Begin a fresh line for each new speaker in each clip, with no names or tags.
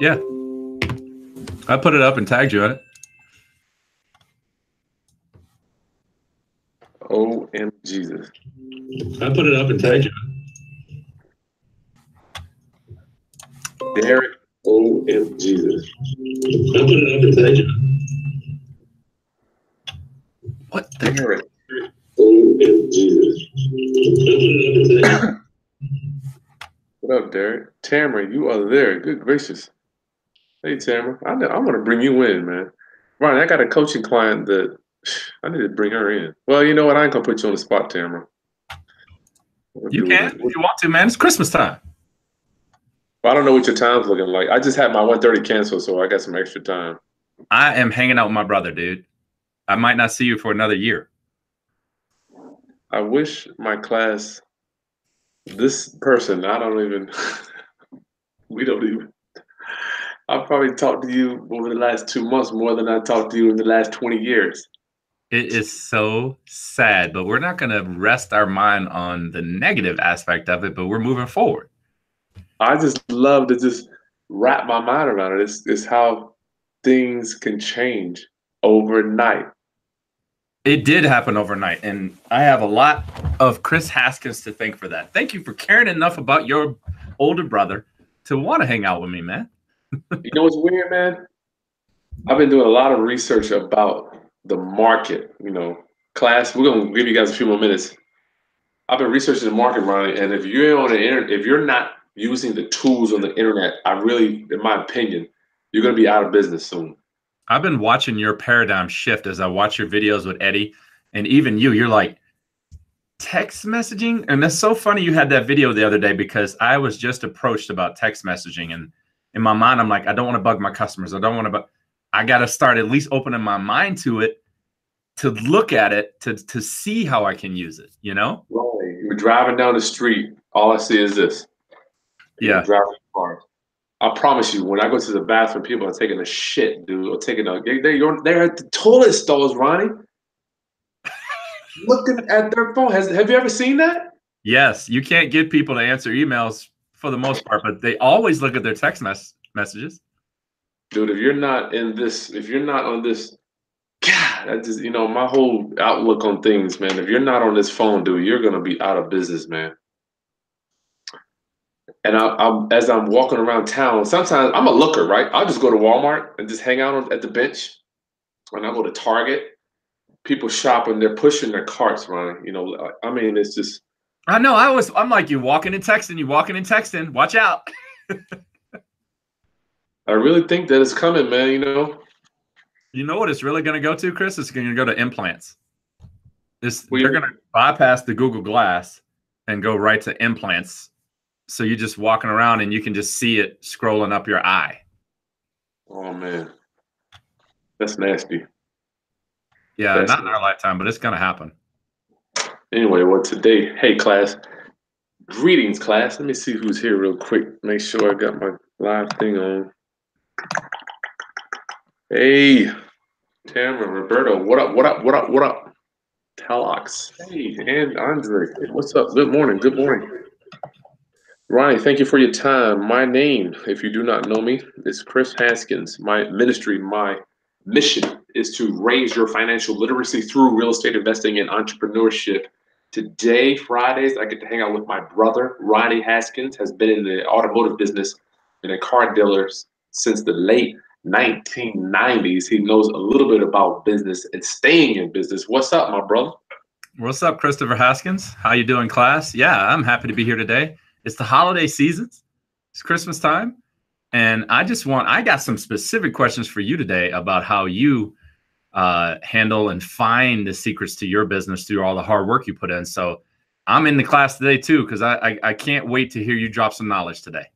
Yeah. I put it up and tagged you on it.
OM Jesus.
I put it up and tagged you.
Derek OM Jesus.
I put it up and tagged you. What the
Derek OM Jesus. What up, Derek? Tamara, you are there. Good gracious. Hey, Tamara. I, know, I want to bring you in, man. Ronnie, I got a coaching client that I need to bring her in. Well, you know what? I ain't going to put you on the spot, Tamara.
You can if you want to, man. It's Christmas time.
Well, I don't know what your time's looking like. I just had my 1.30 canceled, so I got some extra time.
I am hanging out with my brother, dude. I might not see you for another year.
I wish my class, this person, I don't even, we don't even, I've probably talked to you over the last two months more than I talked to you in the last 20 years.
It is so sad, but we're not going to rest our mind on the negative aspect of it, but we're moving forward.
I just love to just wrap my mind around it. It's, it's how things can change overnight.
It did happen overnight, and I have a lot of Kris Haskins to thank for that. Thank you for caring enough about your older brother to want to hang out with me, man.
You know what's weird, man? I've been doing a lot of research about the market. You know, class. We're gonna give you guys a few more minutes. I've been researching the market, Ronnie, and if you're on the internet, if you're not using the tools on the internet, I really, in my opinion, you're gonna be out of business soon.
I've been watching your paradigm shift as I watch your videos with Eddie, and even you. You're like text messaging, and that's so funny. You had that video the other day because I was just approached about text messaging, and in my mind, I'm like, I don't want to bug my customers. I don't want to, but I got to start at least opening my mind to it, to look at it, to to see how I can use it. You know?
Right. You're driving down the street. All I see is this.
Yeah.
You're driving car. I promise you, when I go to the bathroom, people are taking a shit, dude, or taking a they they're, they're at the toilet stalls, Ronnie. looking at their phone. Has have you ever seen that?
Yes, you can't get people to answer emails for the most part, but they always look at their text mess- messages.
Dude, if you're not in this, if you're not on this, God, that just you know my whole outlook on things, man. If you're not on this phone, dude, you're gonna be out of business, man. And I, I, as I'm walking around town, sometimes I'm a looker, right? I'll just go to Walmart and just hang out at the bench. When I go to Target, people shopping, they're pushing their carts, Ronnie. You know, I mean, it's just.
I know. I was. I'm like you walking and texting. You walking and texting. Watch out.
I really think that it's coming, man. You know.
You know what it's really going to go to, Chris? It's going to go to implants. This well, they're going to bypass the Google Glass and go right to implants. So you're just walking around and you can just see it scrolling up your eye.
Oh man, that's nasty.
Yeah, that's not nasty. in our lifetime, but it's going to happen.
Anyway, well, today, hey class, greetings class. Let me see who's here real quick. Make sure I got my live thing on. Hey, Tamara, Roberto, what up, what up, what up, what up? Talox, hey, and Andre, what's up? Good morning, good morning. Ronnie, thank you for your time. My name, if you do not know me, is Kris Haskins. My ministry, my mission is to raise your financial literacy through real estate investing and entrepreneurship. Today, Fridays, I get to hang out with my brother, Ronnie Haskins, has been in the automotive business in a car dealer since the late 1990s. He knows a little bit about business and staying in business. What's up, my brother?
What's up, Christopher Haskins? How you doing, class? Yeah, I'm happy to be here today. It's the holiday season. It's Christmas time. And I just want, I got some specific questions for you today about how you uh, handle and find the secrets to your business through all the hard work you put in. So I'm in the class today too, because I, I, I can't wait to hear you drop some knowledge today.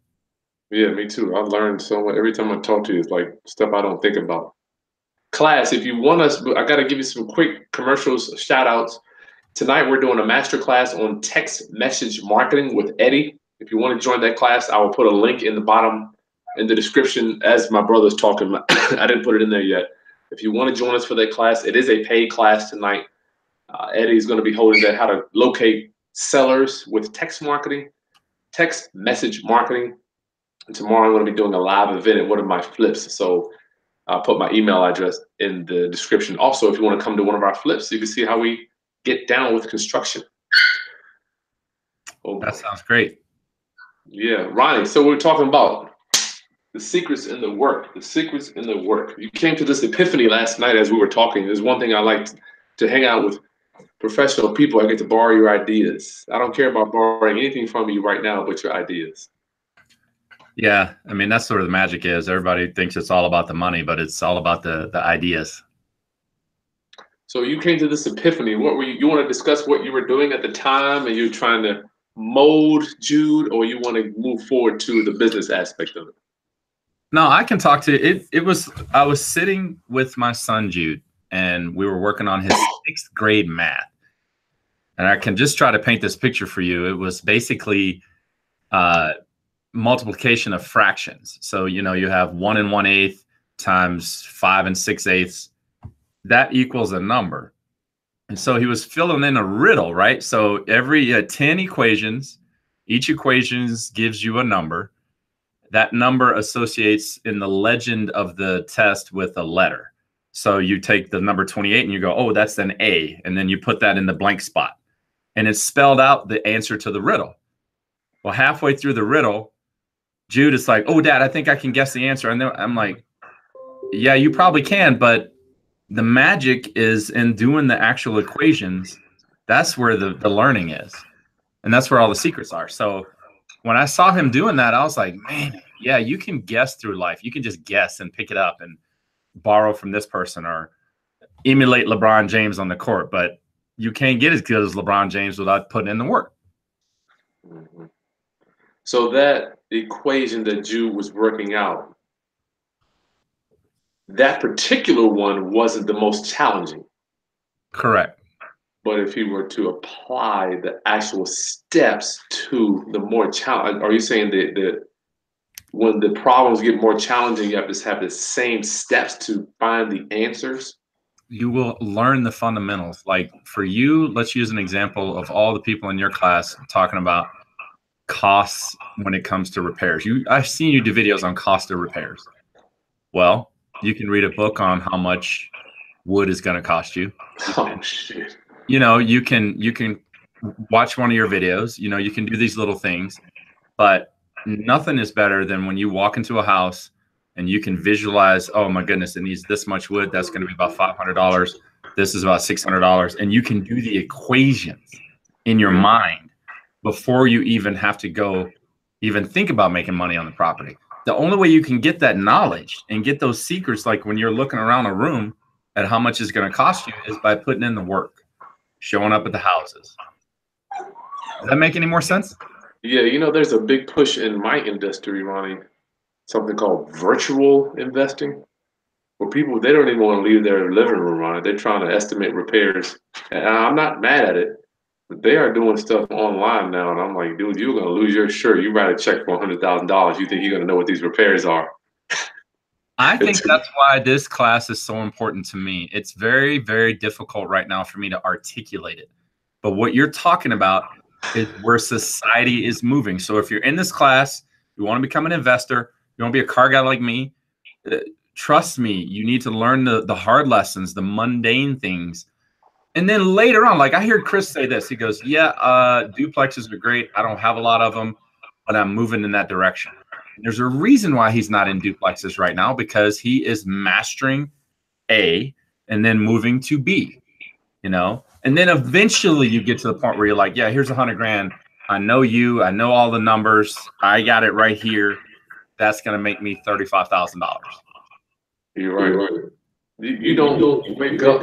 Yeah, me too. I've learned so much. Every time I talk to you, it's like stuff I don't think about. Class, if you want us, I got to give you some quick commercials, shout outs. Tonight, we're doing a master class on text message marketing with Eddie. If you want to join that class, I will put a link in the bottom in the description as my brother's talking. I didn't put it in there yet. If you want to join us for that class, it is a paid class tonight. Uh, is going to be holding that how to locate sellers with text marketing, text message marketing tomorrow I'm going to be doing a live event at one of my flips. So I'll put my email address in the description. Also, if you want to come to one of our flips, you can see how we get down with construction.
Oh, that sounds great.
Yeah, Ronnie. So we're talking about the secrets in the work. The secrets in the work. You came to this epiphany last night as we were talking. There's one thing I like to hang out with professional people. I get to borrow your ideas. I don't care about borrowing anything from you right now, but your ideas.
Yeah, I mean that's sort of the magic is everybody thinks it's all about the money, but it's all about the the ideas.
So you came to this epiphany. What were you? You want to discuss what you were doing at the time, and you're trying to mold Jude, or you want to move forward to the business aspect of it?
No, I can talk to you. it. It was I was sitting with my son Jude, and we were working on his sixth grade math. And I can just try to paint this picture for you. It was basically uh, multiplication of fractions. So, you know, you have one and one eighth times five and six eighths. That equals a number. And so he was filling in a riddle, right? So every uh, 10 equations, each equations gives you a number. That number associates in the legend of the test with a letter. So you take the number 28 and you go, oh, that's an A. And then you put that in the blank spot. And it's spelled out the answer to the riddle. Well, halfway through the riddle, Jude is like, "Oh, Dad, I think I can guess the answer." And then I'm like, "Yeah, you probably can, but the magic is in doing the actual equations. That's where the the learning is, and that's where all the secrets are." So when I saw him doing that, I was like, "Man, yeah, you can guess through life. You can just guess and pick it up and borrow from this person or emulate LeBron James on the court, but you can't get as good as LeBron James without putting in the work."
Mm-hmm. So that equation that you was working out, that particular one wasn't the most challenging.
Correct.
But if you were to apply the actual steps to the more challenge, are you saying that, that when the problems get more challenging, you have to have the same steps to find the answers?
You will learn the fundamentals. Like for you, let's use an example of all the people in your class talking about costs when it comes to repairs. You I've seen you do videos on cost of repairs. Well, you can read a book on how much wood is going to cost you.
Oh shit.
You know, you can you can watch one of your videos, you know, you can do these little things, but nothing is better than when you walk into a house and you can visualize, oh my goodness, it needs this much wood, that's going to be about $500. This is about $600 and you can do the equations in your mind before you even have to go even think about making money on the property. The only way you can get that knowledge and get those secrets, like when you're looking around a room at how much it's going to cost you, is by putting in the work, showing up at the houses. Does that make any more sense?
Yeah, you know, there's a big push in my industry, Ronnie, something called virtual investing, where people they don't even want to leave their living room on it. They're trying to estimate repairs, and I'm not mad at it but they are doing stuff online now, and I'm like, dude, you're gonna lose your shirt. You write a check for hundred thousand dollars. You think you're gonna know what these repairs are?
I think that's why this class is so important to me. It's very, very difficult right now for me to articulate it. But what you're talking about is where society is moving. So if you're in this class, you want to become an investor, you want to be a car guy like me, uh, trust me, you need to learn the, the hard lessons, the mundane things and then later on, like I heard Chris say this, he goes, "Yeah, uh, duplexes are great. I don't have a lot of them, but I'm moving in that direction." There's a reason why he's not in duplexes right now because he is mastering A and then moving to B. You know, and then eventually you get to the point where you're like, "Yeah, here's a hundred grand. I know you. I know all the numbers. I got it right here. That's gonna make me thirty-five thousand dollars."
You're right. You, don't, don't wake up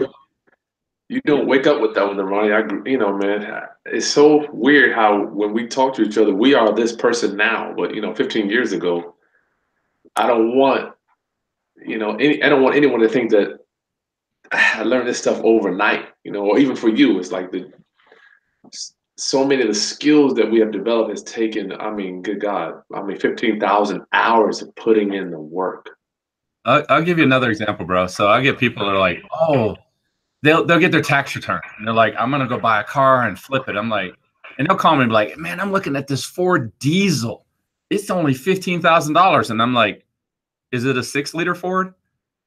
you don't wake up with that one, Ronnie. I, you know, man, it's so weird how when we talk to each other, we are this person now, but you know, 15 years ago, I don't want, you know, any, I don't want anyone to think that ah, I learned this stuff overnight, you know, or even for you, it's like the so many of the skills that we have developed has taken. I mean, good God, I mean, 15,000 hours of putting in the work.
I'll, I'll give you another example, bro. So I get people that are like, oh they'll they'll get their tax return and they're like, I'm gonna go buy a car and flip it. I'm like, and they'll call me and be like, man, I'm looking at this Ford diesel it's only $15,000. And I'm like, is it a six liter Ford?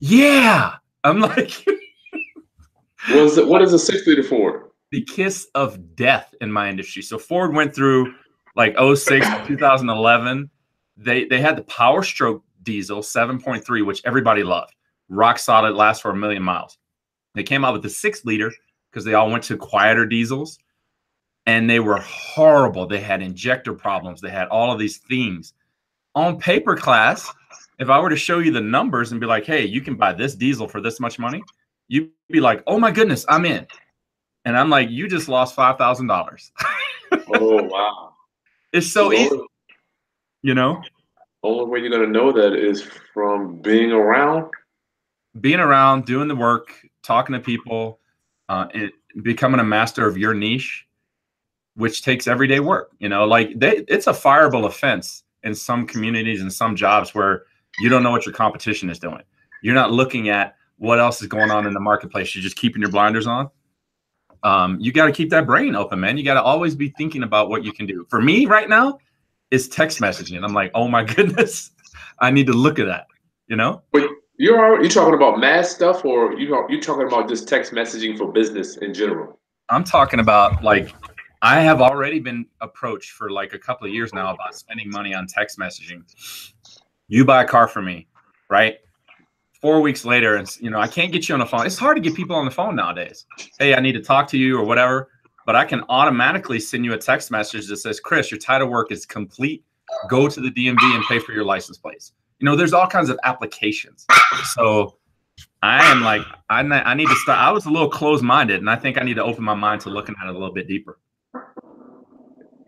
Yeah. I'm like,
what is it? What is a six liter Ford?
The kiss of death in my industry. So Ford went through like 06 2011. They they had the Power Stroke diesel 7.3, which everybody loved. Rock solid, lasts for a million miles. They came out with the six liter because they all went to quieter diesels and they were horrible. They had injector problems. They had all of these things. On paper class, if I were to show you the numbers and be like, hey, you can buy this diesel for this much money, you'd be like, oh my goodness, I'm in. And I'm like, you just lost five thousand dollars.
oh wow.
It's so easy. You know?
Only way you're gonna know that is from being around.
Being around, doing the work, talking to people, uh, it, becoming a master of your niche, which takes everyday work. You know, like they, it's a fireable offense in some communities and some jobs where you don't know what your competition is doing. You're not looking at what else is going on in the marketplace. You're just keeping your blinders on. Um, you got to keep that brain open, man. You got to always be thinking about what you can do. For me right now, is text messaging. I'm like, oh my goodness, I need to look at that. You know.
You're you talking about mass stuff, or you you talking about just text messaging for business in general?
I'm talking about like I have already been approached for like a couple of years now about spending money on text messaging. You buy a car for me, right? Four weeks later, and you know I can't get you on the phone. It's hard to get people on the phone nowadays. Hey, I need to talk to you or whatever but I can automatically send you a text message that says, Chris, your title work is complete. Go to the DMV and pay for your license plates. You know, there's all kinds of applications. So I am like, I, I need to start. I was a little closed minded, and I think I need to open my mind to looking at it a little bit deeper.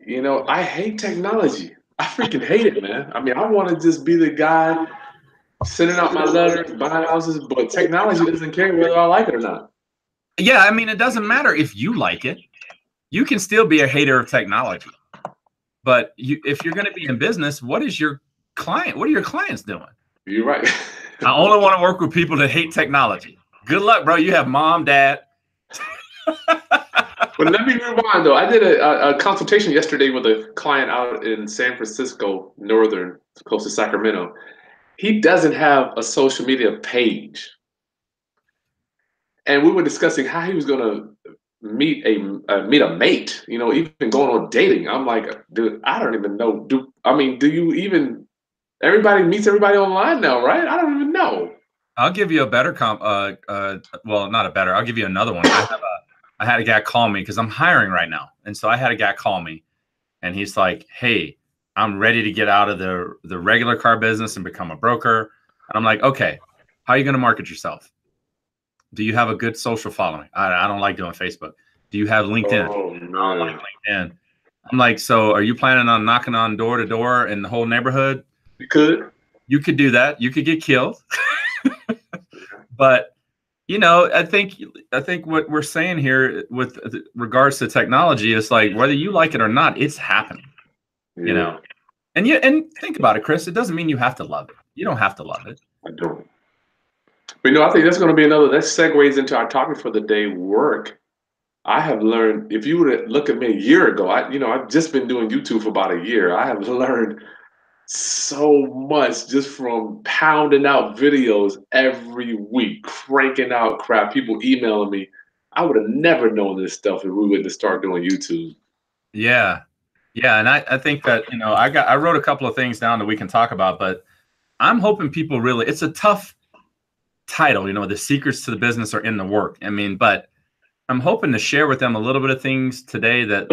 You know, I hate technology. I freaking hate it, man. I mean, I want to just be the guy sending out my letters, buying houses, but technology doesn't care whether I like it or not.
Yeah, I mean, it doesn't matter if you like it you can still be a hater of technology. But you, if you're going to be in business, what is your client? What are your clients doing?
You're right.
I only want to work with people that hate technology. Good luck, bro. You have mom, dad.
but let me rewind though. I did a, a, consultation yesterday with a client out in San Francisco, northern, close to Sacramento. He doesn't have a social media page. And we were discussing how he was going to meet a uh, meet a mate. You know, even going on dating. I'm like, dude, I don't even know. Do I mean, do you even? Everybody meets everybody online now, right? I don't even know.
I'll give you a better comp. Uh, uh, well, not a better. I'll give you another one. I have a. I had a guy call me because I'm hiring right now, and so I had a guy call me, and he's like, "Hey, I'm ready to get out of the the regular car business and become a broker." And I'm like, "Okay, how are you going to market yourself?" Do you have a good social following? I, I don't like doing Facebook. Do you have LinkedIn?
Oh, no. I
like LinkedIn. I'm like, so are you planning on knocking on door to door in the whole neighborhood?
You could.
You could do that. You could get killed. but you know, I think I think what we're saying here with regards to technology is like whether you like it or not, it's happening. Yeah. You know, and you and think about it, Chris. It doesn't mean you have to love it. You don't have to love it.
I don't. But you know, I think that's going to be another. That segues into our topic for the day: work. I have learned. If you were to look at me a year ago, I you know I've just been doing YouTube for about a year. I have learned so much just from pounding out videos every week, cranking out crap. People emailing me. I would have never known this stuff if we wouldn't start doing YouTube.
Yeah, yeah, and I, I think that you know I got I wrote a couple of things down that we can talk about, but I'm hoping people really. It's a tough title. You know, the secrets to the business are in the work. I mean, but I'm hoping to share with them a little bit of things today that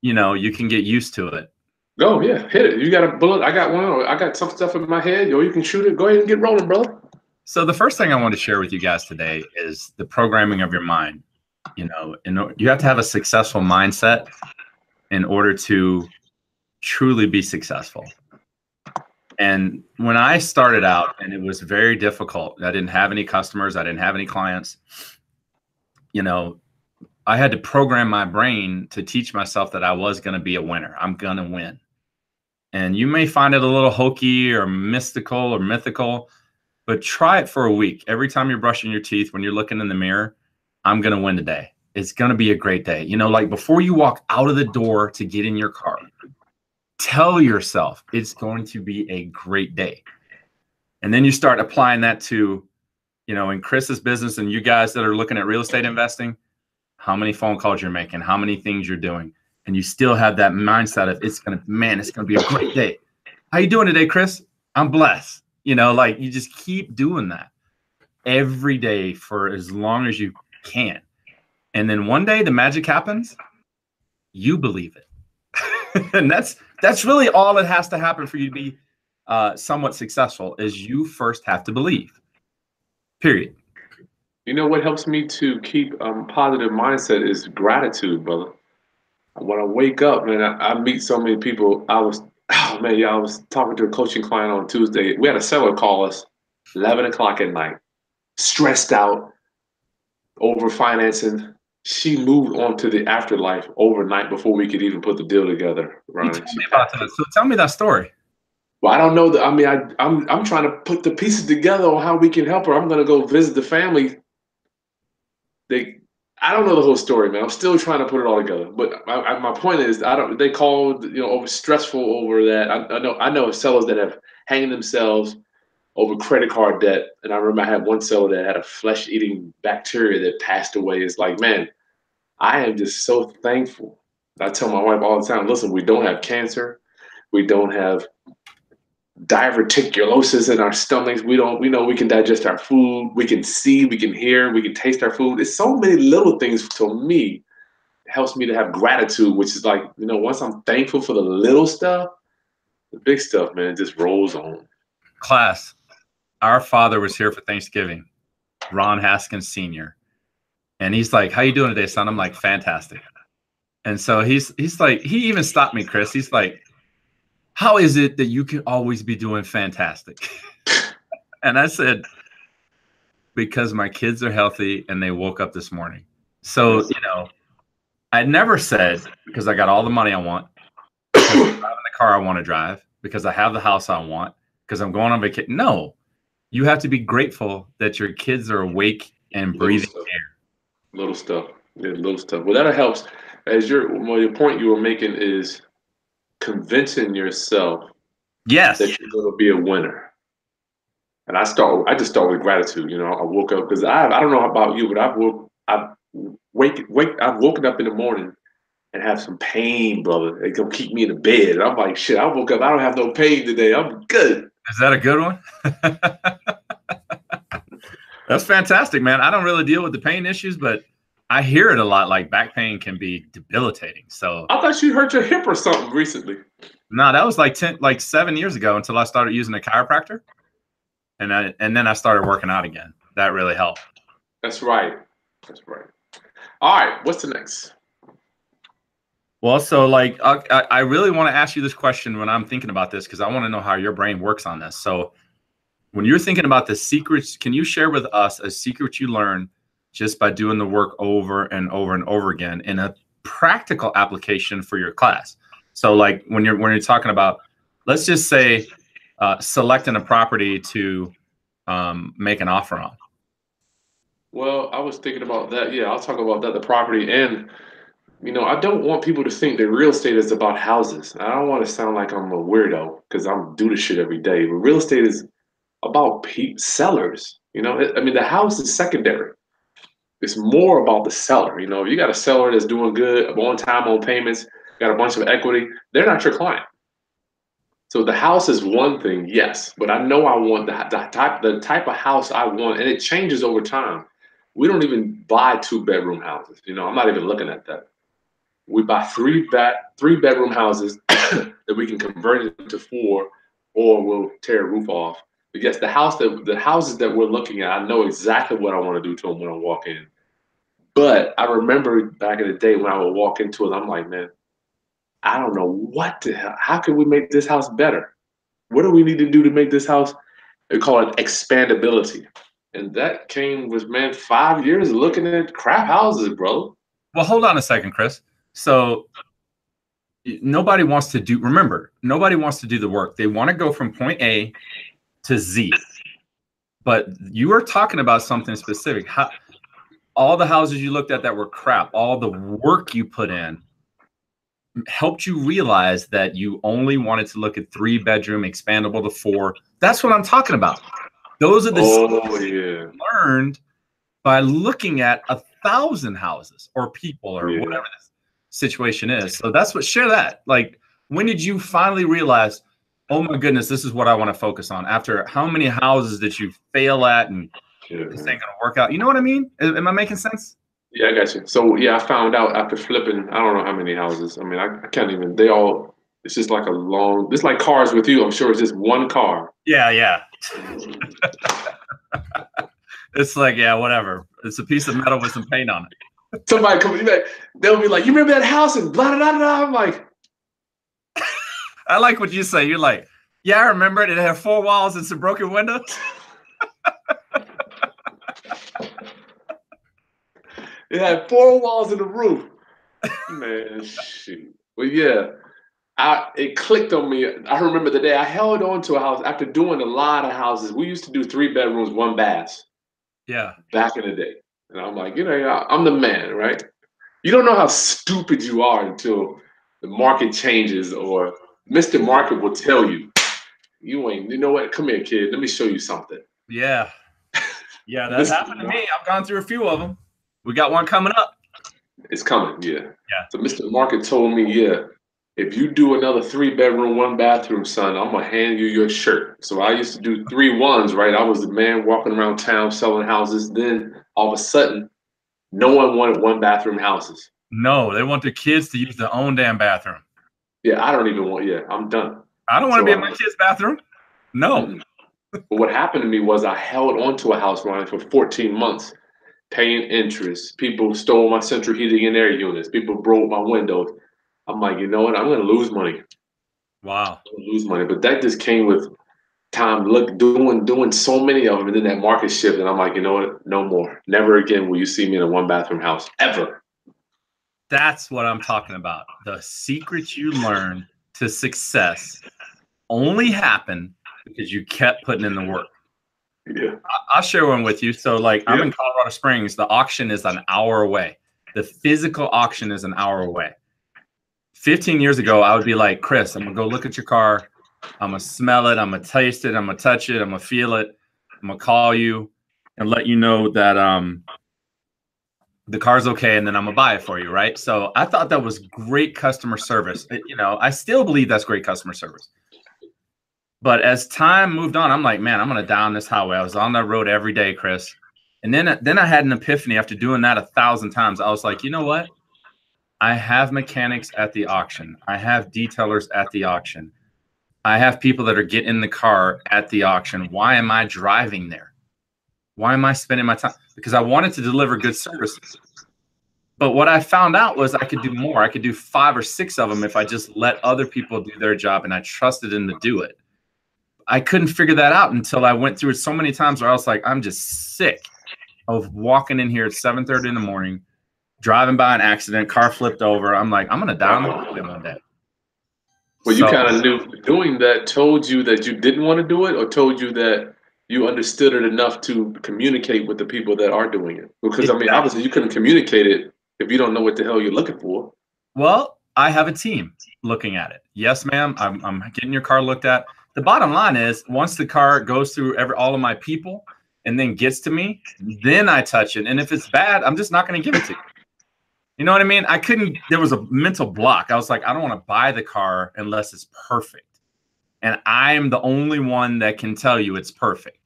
you know you can get used to it.
Go, yeah, hit it. You got a bullet. I got one. Or I got some stuff in my head. Yo, you can shoot it. Go ahead and get rolling, brother.
So the first thing I want to share with you guys today is the programming of your mind. You know, in, you have to have a successful mindset in order to truly be successful. And when I started out, and it was very difficult, I didn't have any customers, I didn't have any clients. You know, I had to program my brain to teach myself that I was going to be a winner. I'm going to win. And you may find it a little hokey or mystical or mythical, but try it for a week. Every time you're brushing your teeth, when you're looking in the mirror, I'm going to win today. It's going to be a great day. You know, like before you walk out of the door to get in your car, tell yourself it's going to be a great day. And then you start applying that to, you know, in Chris's business and you guys that are looking at real estate investing, how many phone calls you're making, how many things you're doing, and you still have that mindset of it's gonna, man, it's gonna be a great day. How you doing today, Chris? I'm blessed. You know, like you just keep doing that every day for as long as you can. And then one day the magic happens, you believe it. and that's that's really all that has to happen for you to be uh, somewhat successful is you first have to believe. Period.
You know what helps me to keep um, positive mindset is gratitude, brother. When I wake up, man, I, I meet so many people. I was, oh man, yeah, I was talking to a coaching client on Tuesday. We had a seller call us 11 o'clock at night, stressed out, over financing. She moved on to the afterlife overnight before we could even put the deal together. Right?
Tell me about that. So tell me that story.
Well, I don't know that. I mean, I, I'm I'm trying to put the pieces together on how we can help her. I'm gonna go visit the family. They, I don't know the whole story, man. I'm still trying to put it all together. But my, I, my point is, I don't. They called, you know, over stressful over that. I, I know I know sellers that have hanging themselves over credit card debt. And I remember I had one seller that had a flesh eating bacteria that passed away. It's like, man, I am just so thankful. I tell my wife all the time, listen, we don't have cancer. We don't have diverticulosis in our stomachs. We don't, we know we can digest our food. We can see, we can hear, we can taste our food. It's so many little things to me helps me to have gratitude, which is like, you know, once I'm thankful for the little stuff, the big stuff, man, just rolls on.
Class, our father was here for Thanksgiving, Ron Haskins Sr. And he's like, How you doing today, son? I'm like, fantastic. And so he's he's like, he even stopped me, Chris. He's like, How is it that you can always be doing fantastic? and I said, Because my kids are healthy and they woke up this morning. So, you know, I never said because I got all the money I want, I'm driving the car I want to drive, because I have the house I want, because I'm going on vacation. No, you have to be grateful that your kids are awake and breathing
little
air.
Little stuff. Yeah, little stuff. Well, that helps. As your well, your point you were making is convincing yourself
Yes.
that you're going to be a winner. And I start. I just start with gratitude. You know, I woke up because I I don't know about you, but I've woke I've wake wake I've woken up in the morning and have some pain, brother. It gonna keep me in the bed. And I'm like, shit. I woke up. I don't have no pain today. I'm good.
Is that a good one? That's fantastic, man. I don't really deal with the pain issues, but I hear it a lot. Like back pain can be debilitating. So
I thought you hurt your hip or something recently.
no, that was like ten, like seven years ago until I started using a chiropractor, and I and then I started working out again. That really helped.
That's right. That's right. All right. What's the next?
Well, so like I, I- I really want to ask you this question when I'm thinking about this because I want to know how your brain works on this. So when you're thinking about the secrets, can you share with us a secret you learned just by doing the work over and over and over again in a practical application for your class? So like when you're when you're talking about, let's just say uh, selecting a property to um, make an offer on.
Well, I was thinking about that. Yeah, I'll talk about that. The property and you know, I don't want people to think that real estate is about houses. I don't want to sound like I'm a weirdo because I'm do this shit every day. But real estate is about pe- sellers. You know, I mean, the house is secondary. It's more about the seller. You know, if you got a seller that's doing good, on time on payments, got a bunch of equity, they're not your client. So the house is one thing, yes, but I know I want the, the type the type of house I want, and it changes over time. We don't even buy two bedroom houses. You know, I'm not even looking at that. We buy three bed three bedroom houses that we can convert into four, or we'll tear a roof off. But yes, the house that the houses that we're looking at, I know exactly what I want to do to them when I walk in. But I remember back in the day when I would walk into it, I'm like, man, I don't know what the hell. How can we make this house better? What do we need to do to make this house? They call it expandability. And that came with man five years looking at crap houses, bro.
Well, hold on a second, Chris. So nobody wants to do remember, nobody wants to do the work. They want to go from point A to Z. But you are talking about something specific. How all the houses you looked at that were crap, all the work you put in. helped you realize that you only wanted to look at three bedroom, expandable to four. That's what I'm talking about. Those are the
oh yeah
learned by looking at a thousand houses or people or
Yeah.
whatever the situation is. So that's what share that. Like, when did you finally realize, oh my goodness, this is what I want to focus on? After how many houses did you fail at and
yeah.
this mm-hmm. ain't gonna work out? You know what I mean? Am am I making sense?
Yeah, I got you. So yeah, I found out after flipping. I don't know how many houses. I mean, I, I can't even. They all. It's just like a long. It's like cars with you. I'm sure it's just one car.
Yeah, yeah. it's like, yeah, whatever. It's a piece of metal with some paint on it.
Somebody come back. They'll be like, "You remember that house?" And blah blah blah blah. I'm like,
I like what you say. You're like, yeah, I remember it. It had four walls and some broken windows.
it had four walls and a roof. Man, shoot. But yeah, I it clicked on me. I remember the day I held on to a house after doing a lot of houses. We used to do three bedrooms, one bath.
Yeah.
back in the day. And I'm like, you know, I'm the man, right? You don't know how stupid you are until the market changes or Mr. Market will tell you, you ain't, you know what? Come here, kid. Let me show you something.
Yeah. Yeah,
that's
happened to me. I've gone through a few of them. We got one coming up.
It's coming, yeah.
Yeah.
So Mr. Market told me, yeah, if you do another three bedroom, one bathroom, son, I'm gonna hand you your shirt. So I used to do three ones, right? I was the man walking around town selling houses. Then all of a sudden, no one wanted one bathroom houses.
No, they want their kids to use their own damn bathroom.
Yeah, I don't even want. Yeah, I'm done.
I don't want to
So,
be in
uh,
my kid's bathroom. No.
But what happened to me was I held onto a house Ryan for 14 months, paying interest. People stole my central heating and air units. People broke my windows. I'm like, you know what? I'm gonna lose money.
Wow.
Lose money. But that just came with time. Look, doing doing so many of them, and then that market shift, and I'm like, you know what? No more. Never again will you see me in a one bathroom house ever.
That's what I'm talking about. The secrets you learn to success only happened because you kept putting in the work.
Yeah.
I- I'll share one with you. So, like, I'm in Colorado Springs. The auction is an hour away. The physical auction is an hour away. 15 years ago, I would be like, Chris, I'm gonna go look at your car. I'm gonna smell it. I'm gonna taste it. I'm gonna touch it. I'm gonna feel it. I'm gonna call you and let you know that um the car's okay, and then I'm gonna buy it for you, right? So I thought that was great customer service. It- you know, I still believe that's great customer service. But as time moved on, I'm like, man, I'm gonna die on this highway. I was on that road every day, Chris. And then then I had an epiphany after doing that a thousand times. I was like, you know what? I have mechanics at the auction. I have detailers at the auction. I have people that are getting in the car at the auction. Why am I driving there? Why am I spending my time? Because I wanted to deliver good services. But what I found out was I could do more. I could do five or six of them if I just let other people do their job and I trusted them to do it. I couldn't figure that out until I went through it so many times where I was like, I'm just sick of walking in here at 7:30 in the morning, driving by an accident, car flipped over. I'm like, I'm gonna die on the highway one day.
Well, you
So-
kind of knew doing that told you that you didn't want to do it, or told you that you understood it enough to communicate with the people that are doing it. Because I mean, obviously, you couldn't communicate it if you don't know what the hell you're looking for.
Well, I have a team looking at it. Yes, ma'am. I'm, I'm getting your car looked at. The bottom line is once the car goes through every all of my people and then gets to me, then I touch it. And if it's bad, I'm just not going to give it to you. You know what I mean? I couldn't, there was a mental block. I was like, I don't want to buy the car unless it's perfect. And I am the only one that can tell you it's perfect.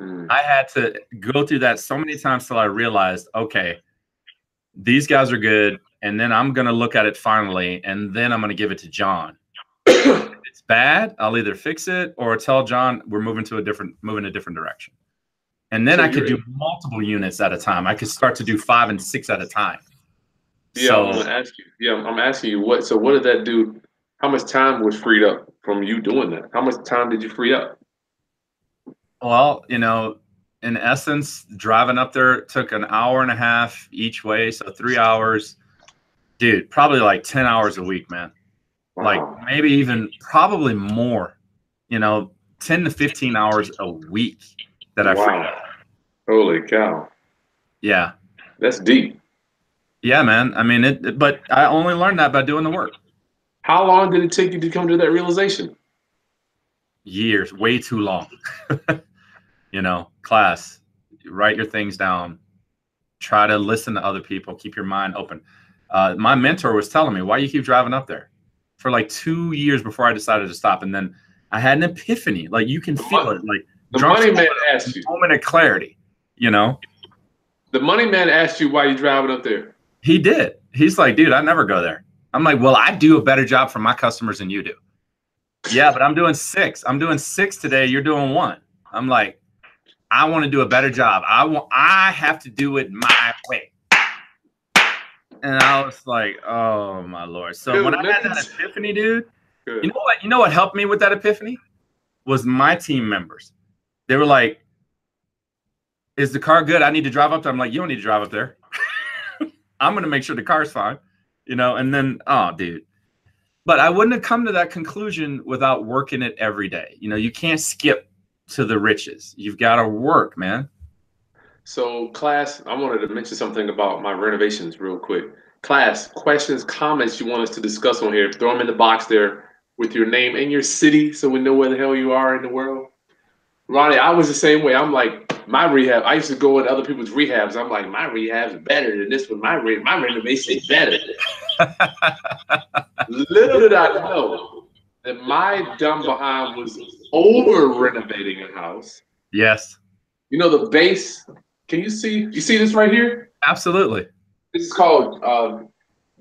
Mm.
I had to go through that so many times till I realized, okay, these guys are good, and then I'm gonna look at it finally, and then I'm gonna give it to John. if it's bad, I'll either fix it or tell John we're moving to a different moving a different direction. And then
So
I could do multiple units at a time. I could start to do five and six at a time.
Yeah, I'm gonna ask you. Yeah, I'm- I'm asking you what. So, what did that do? How much time was freed up from you doing that? How much time did you free up?
Well, you know, in essence, driving up there took an hour and a half each way, so three hours. Dude, probably like ten hours a week, man. Like maybe even probably more. You know, ten to fifteen hours a week that I
Wow.
up.
Holy cow,
Yeah,
that's deep.
yeah, man. I mean, it. But I only learned that by doing the work.
How long did it take you to come to that realization?
Years, way too long. you know, class, write your things down. Try to listen to other people. Keep your mind open. Uh, my mentor was telling me, "Why you keep driving up there?" For like two years before I decided to stop, and then I had an epiphany. Like you can
The
feel it. Like
The money man
moment-
asked you.
moment of clarity. You know,
The money man asked you why you driving up there.
he did. He's like, "Dude, I never go there." I'm like, "Well, I do a better job for my customers than you do." Yeah, but I'm doing six. I'm doing six today. You're doing one. I'm like, I want to do a better job. I want. I have to do it my. And I was like, oh my lord. So
Dude,
when I had that epiphany, dude,
Good.
you know what? You know what helped me with that epiphany was my team members. They were like, "Is the car good? I need to drive up there." I'm like, "You don't need to drive up there. I'm gonna make sure the car's fine." You know. And then, oh, dude. But I wouldn't have come to that conclusion without working it every day. You know, you can't skip to the riches. You've got to work, man.
So, class, I wanted to mention something about my renovations real quick. Class, questions, comments you want us to discuss on here, throw them in the box there with your name and your city so we know where the hell you are in the world. Ronnie, I was the same way. I'm like, my rehab, I used to go in other people's rehabs. I'm like, my rehab's better than this one. My, re- my renovation is better. Little did I know that my dumb behind was over renovating a house.
Yes,
You know the base. Can you see? You see this right here?
absolutely.
This is called um,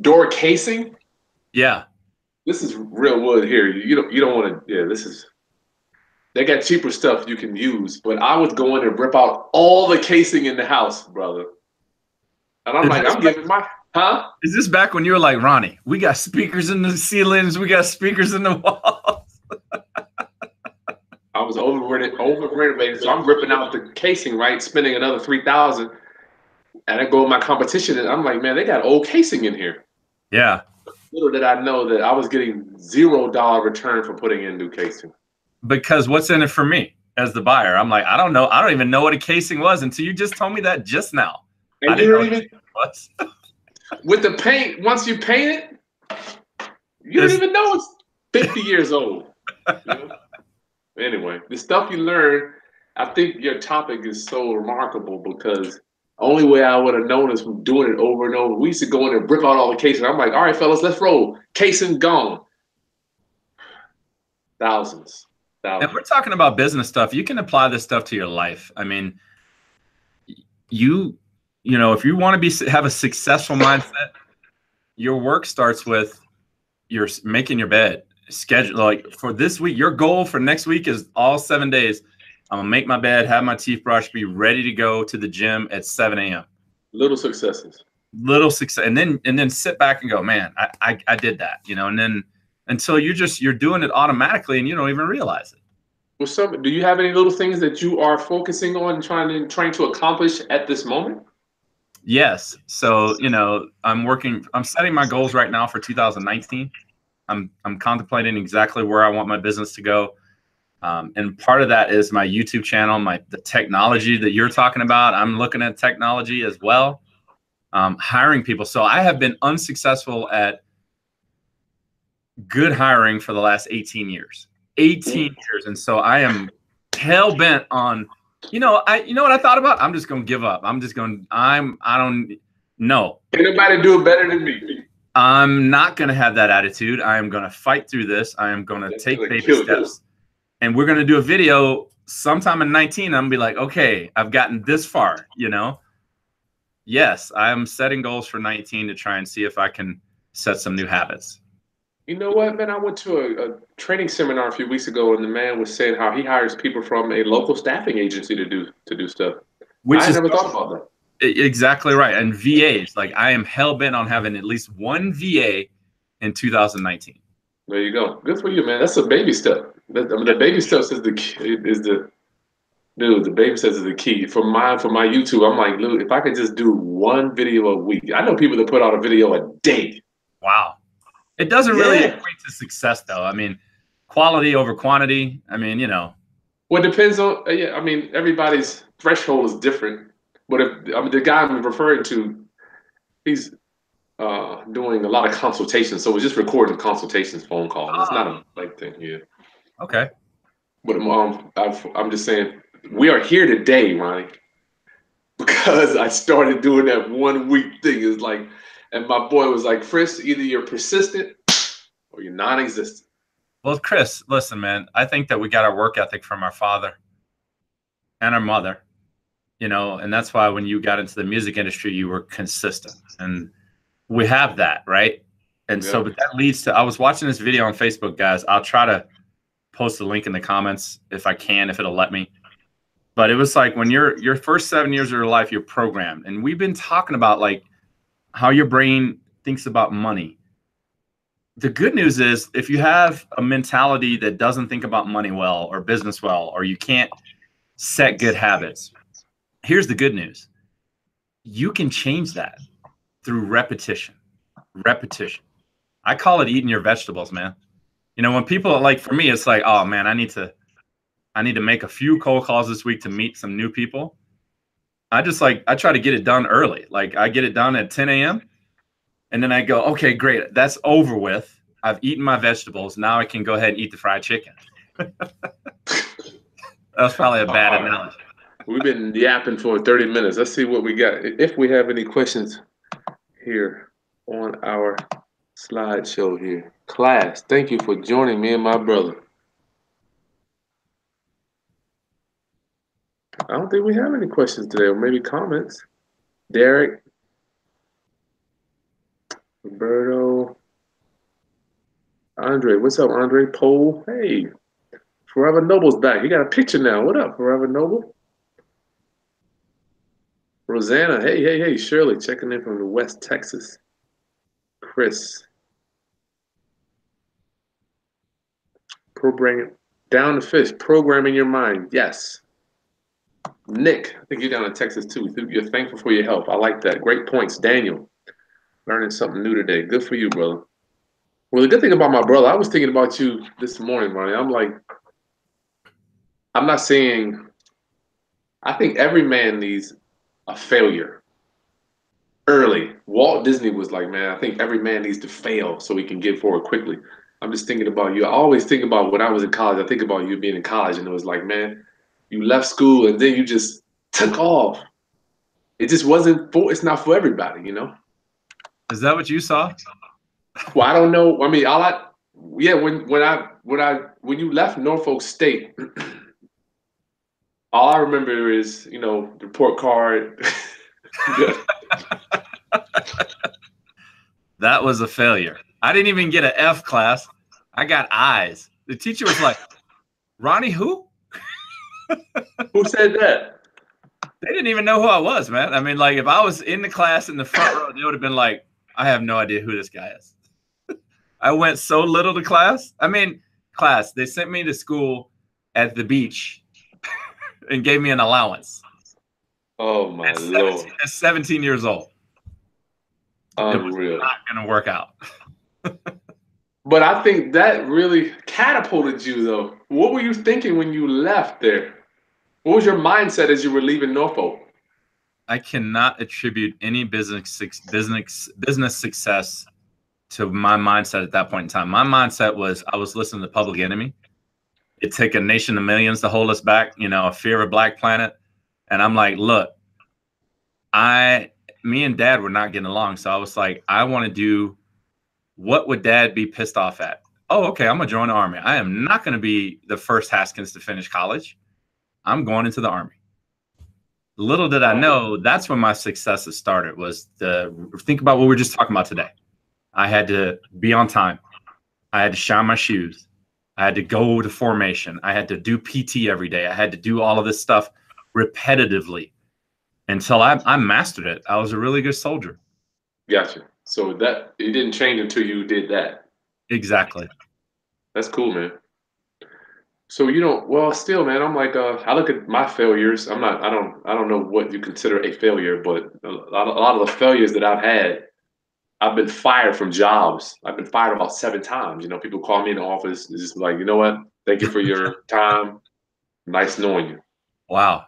door casing.
Yeah,
This is real wood here. You don't. You don't want to. Yeah, this is. They got cheaper stuff you can use, but I would go in and rip out all the casing in the house, brother. And I'm
Is
like, I'm giving my huh?
is this back when you were like Ronnie? We got speakers in the ceilings. We got speakers in the walls.
Was over over renovated, so I'm ripping out the casing, right? Spending another three thousand, and I go with my competition, and I'm like, man, they got old casing in here.
Yeah,
Little did I know that I was getting zero dollar return for putting in new casing.
because what's in it for me as the buyer? I'm like, I don't know. I don't even know what a casing was until you just told me that just now. I didn't
you
know
don't
what
even
it was.
with the paint. Once you paint it, you don't even know it's fifty years old. you know? Anyway, the stuff you learn. I think your topic is so remarkable because only way I would have known is from doing it over and over. We used to go in and rip out all the cases. I'm like, all right, fellas, let's roll. Casing gone. Thousands.
If
Thousands.
we're talking about business stuff, you can apply this stuff to your life. I mean, you, you know, if you want to be have a successful mindset, your work starts with your making your bed schedule. Like for this week, your goal for next week is all seven days. I'm gonna make my bed, have my teeth brushed, be ready to go to the gym at 7 a.m.
Little successes.
Little success, and then and then sit back and go, man, I, I I did that, you know, and then until you're just you're doing it automatically and you don't even realize it.
Well, some, do you have any little things that you are focusing on and trying to trying to accomplish at this moment?
Yes. So, you know, I'm working, I'm setting my goals right now for 2019. I'm, I'm contemplating exactly where I want my business to go. Um, and part of that is my YouTube channel, my the technology that you're talking about. I'm looking at technology as well, um, hiring people. So I have been unsuccessful at good hiring for the last 18 years. 18 years, and so I am hell bent on you know, I you know what I thought about? I'm just gonna give up. I'm just gonna I'm I don't no.
Anybody do it better than me?
I'm not gonna have that attitude. I am gonna fight through this. I am gonna take
gonna
baby steps. And we're gonna do a video sometime in 19. I'm gonna be like, okay, I've gotten this far, you know. Yes, I am setting goals for 19 to try and see if I can set some new habits.
You know what, man? I went to a, a training seminar a few weeks ago, and the man was saying how he hires people from a local staffing agency to do to do stuff.
Which
I
is
never thought about that.
Exactly right. And VAs, like I am hell bent on having at least one VA in 2019.
There you go. Good for you, man. That's a baby step. That, I mean, the baby steps is the key, is the dude. The baby steps is the key. For my for my YouTube, I'm like, dude, if I could just do one video a week. I know people that put out a video a day.
Wow. It doesn't really
Yeah.
equate to success though. I mean, quality over quantity. I mean, you know,
Well, it depends on. Yeah, I mean, everybody's threshold is different. But if I mean, the guy I'm referring to, he's uh, doing a lot of consultations, so we're just recording consultations phone calls. It's not a like thing here.
Okay.
But um, I've, I'm just saying we are here today, Ronnie, because I started doing that one week thing. Is like, and my boy was like, "Chris, either you're persistent or you're non-existent."
Well, Chris, listen, man. I think that we got our work ethic from our father and our mother, you know, and that's why when you got into the music industry, you were consistent, and we have that, right? And so, but that leads to. I was watching this video on Facebook, guys. I'll try to post the link in the comments if I can, if it'll let me. But it was like when you're your first seven years of your life, you're programmed, and we've been talking about like how your brain thinks about money. The good news is if you have a mentality that doesn't think about money well or business well, or you can't set good habits, here's the good news. You can change that through repetition. Repetition. I call it eating your vegetables, man. You know, when people like for me, it's like, oh man, I need to I need to make a few cold calls this week to meet some new people. I just like I try to get it done early. Like I get it done at 10 a.m. And then I go, okay, great. That's over with. I've eaten my vegetables. Now I can go ahead and eat the fried chicken. That's probably a bad analogy.
We've been yapping for 30 minutes. Let's see what we got. If we have any questions here on our slideshow here. Class, thank you for joining me and my brother. I don't think we have any questions today, or maybe comments. Derek, Roberto, Andre. What's up, Andre? Pole. Hey, Forever Noble's back. You got a picture now. What up, Forever Noble? Rosanna, hey, hey, hey, Shirley, checking in from the West Texas. Chris. Programming down the fish, programming your mind. Yes. Nick, I think you're down in Texas too. You're thankful for your help. I like that. Great points. Daniel, learning something new today. Good for you, brother. Well, the good thing about my brother, I was thinking about you this morning, Ronnie. I'm like, I'm not saying, I think every man needs a failure early. Walt Disney was like, man, I think every man needs to fail so he can get forward quickly. I'm just thinking about you. I always think about when I was in college. I think about you being in college, and it was like, man, you left school and then you just took off. It just wasn't for. It's not for everybody, you know.
Is that what you saw?
Well, I don't know. I mean, all I, yeah, when when I when I when you left Norfolk State, all I remember is you know the report card.
That was a failure. I didn't even get an F class. I got I's. The teacher was like, Ronnie, who?
Who said that?
They didn't even know who I was, man. I mean, like if I was in the class in the front row, they would have been like, I have no idea who this guy is. I went so little to class. I mean, class, they sent me to school at the beach and gave me an allowance
Oh my
at
lord,
17, at 17 years old. It
unreal.
not going to work out.
But I think that really catapulted you, though. What were you thinking when you left there? What was your mindset as you were leaving Norfolk?
I cannot attribute any business business business success to my mindset at that point in time. My mindset was I was listening to Public Enemy. It took a nation of millions to hold us back, you know, a fear of black planet. And I'm like, look, I me and dad were not getting along. So I was like, I want to do what would dad be pissed off at? Oh, okay, I'm gonna join the army. I am not gonna be the first Haskins to finish college. I'm going into the army little did I know that's when my successes started was the think about what we are just talking about today. I had to be on time. I had to shine my shoes. I had to go to formation. I had to do PT every day. I had to do all of this stuff repetitively until I, I mastered it. I was a really good soldier.
Gotcha. So that it didn't change until you did that.
Exactly.
That's cool, man. So you don't. Well, still, man. I'm like, uh, I look at my failures. I'm not. I don't. I don't know what you consider a failure, but a lot, a lot of the failures that I've had, I've been fired from jobs. I've been fired about seven times. You know, people call me in the office. It's just like, you know what? Thank you for your time. Nice knowing you.
Wow.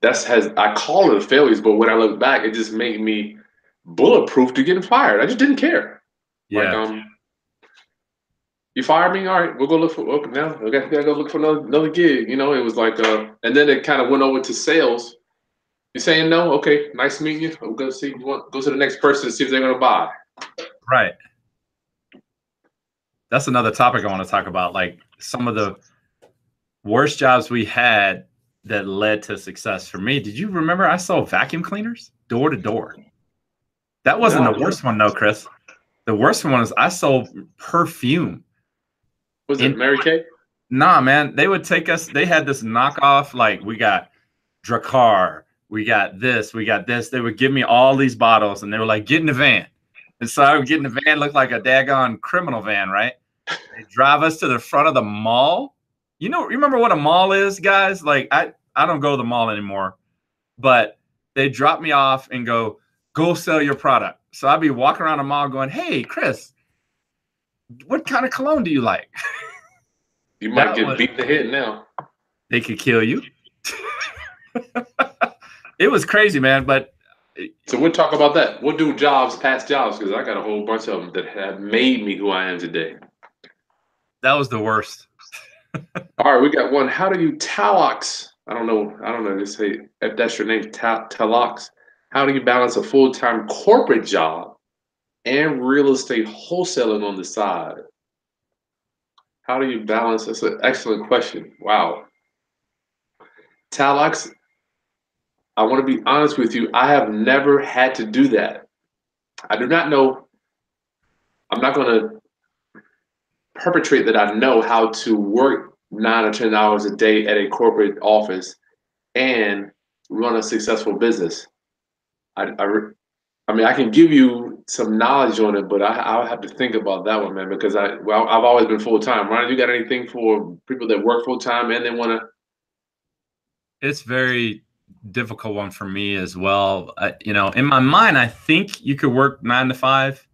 That's has I call it failures, but when I look back, it just made me bulletproof to getting fired. I just didn't care.
Yeah.
Like, um, you fire me, all right, we'll go look for okay, now. I got to go look for another, another gig. You know, it was like, uh, and then it kind of went over to sales. You saying no? Okay, nice meeting you. I'm gonna see. You want go to the next person and see if they're gonna buy.
Right. That's another topic I want to talk about. Like some of the worst jobs we had that led to success for me. Did you remember I sold vacuum cleaners door to door? That wasn't
No.
the worst one, though, Chris. The worst one is I sold perfume.
Was it
In-
Mary Kay?
Nah, man, they would take us. They had this knockoff, like we got Drakkar, we got this, we got this. They would give me all these bottles, and they were like, "Get in the van." And so I would get in the van, looked like a daggone criminal van, right? They drive us to the front of the mall. You know, remember what a mall is, guys? Like I, I don't go to the mall anymore, but they drop me off and go, "Go sell your product." So I'd be walking around the mall going, "Hey, Chris, what kind of cologne do you like?"
You might
That
get
was-
beat the head now.
they could kill you. it was crazy, man. But
So we'll talk about that. We'll do jobs, past jobs, because I got a whole bunch of them that have made me who I am today.
that was the worst.
All right, we got one. How do you Talox? I don't know. I don't know. Just say if that's your name, Talox. How do you balance a full time corporate job and real estate wholesaling on the side? How do you balance? That's an excellent question. Wow. Talox, I want to be honest with you. I have never had to do that. I do not know. I'm not going to perpetrate that I know how to work nine or 10 hours a day at a corporate office and run a successful business. I, I, I mean, I can give you some knowledge on it, but I, I'll have to think about that one, man, because I, well, I've always been full time. Ryan, you got anything for people that work full time and they want to?
It's very difficult one for me as well. I, you know, in my mind, I think you could work nine to five.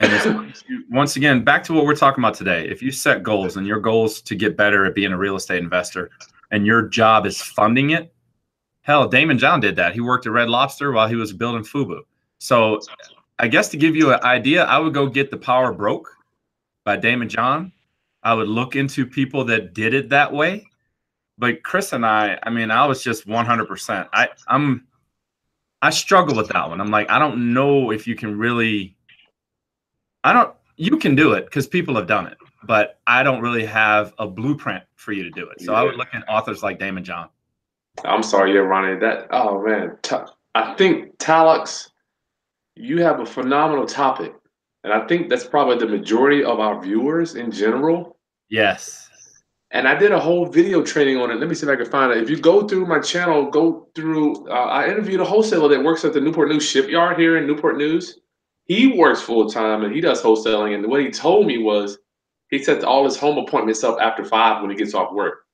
And it's, once you- once again, back to what we're talking about today. If you set goals and your goals to get better at being a real estate investor, and your job is funding it, hell, Daymond John did that. He worked at Red Lobster while he was building FUBU. So, I guess to give you an idea, I would go get The Power Broke by Daymond John. I would look into people that did it that way. But Chris and I, I mean, I was just 100%. I I'm I struggle with that one. I'm like, I don't know if you can really I don't you can do it because people have done it, but I don't really have a blueprint for you to do it. So I would look at authors like Daymond John.
I'm sorry, yeah, Ronnie. That oh man, I think Talux, you have a phenomenal topic, and I think that's probably the majority of our viewers in general.
Yes.
And I did a whole video training on it. Let me see if I can find it. If you go through my channel, go through. Uh, I interviewed a wholesaler that works at the Newport News shipyard here in Newport News. He works full time and he does wholesaling. And what he told me was he sets all his home appointments up after five when he gets off work.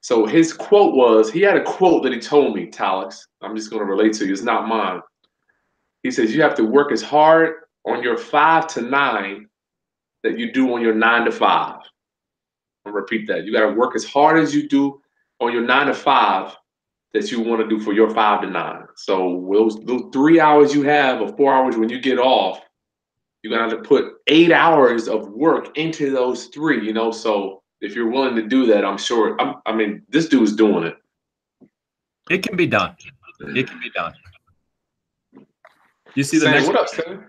So his quote was he had a quote that he told me, Talix. I'm just going to relate to you. It's not mine. He says you have to work as hard on your five to nine that you do on your nine to five. I'll repeat that. You got to work as hard as you do on your nine to five that you want to do for your five to nine. So those, those three hours you have or four hours when you get off, you're gonna have to put eight hours of work into those three. You know, so if you're willing to do that, I'm sure. I'm, I mean, this dude's doing it.
It can be done. It can be done. You see the
Sam,
next
what up, Sam?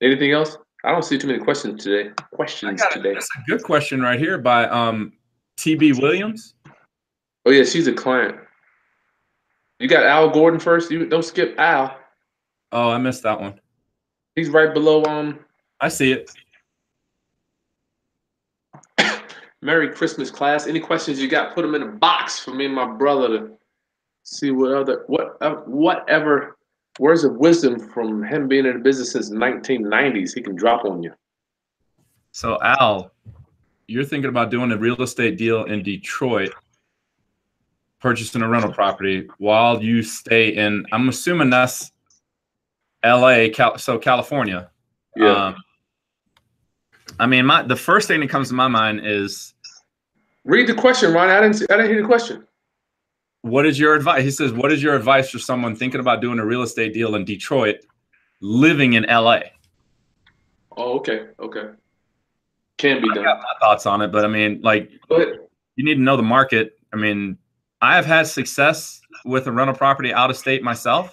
Anything else? I don't see too many questions today. Questions today.
That's a good question right here by um TB Williams.
Oh yeah, she's a client. You got Al Gordon first. You don't skip Al.
Oh, I missed that one.
He's right below um
I see it.
Merry Christmas, class. Any questions you got, put them in a box for me and my brother to see what other what uh, whatever words of wisdom from him being in the business since 1990s he can drop on you.
So Al, you're thinking about doing a real estate deal in Detroit, purchasing a rental property while you stay in. I'm assuming that's L.A. Cal- so California.
Yeah.
Um, I mean, my the first thing that comes to my mind is,
Read the question, Ron. I didn't see, I didn't hear the question.
What is your advice? He says, what is your advice for someone thinking about doing a real estate deal in Detroit living in LA.
Oh, okay, okay. Can be
I
done.
got my thoughts on it, but I mean, like, you need to know the market. I mean, I have had success with a rental property out of state myself,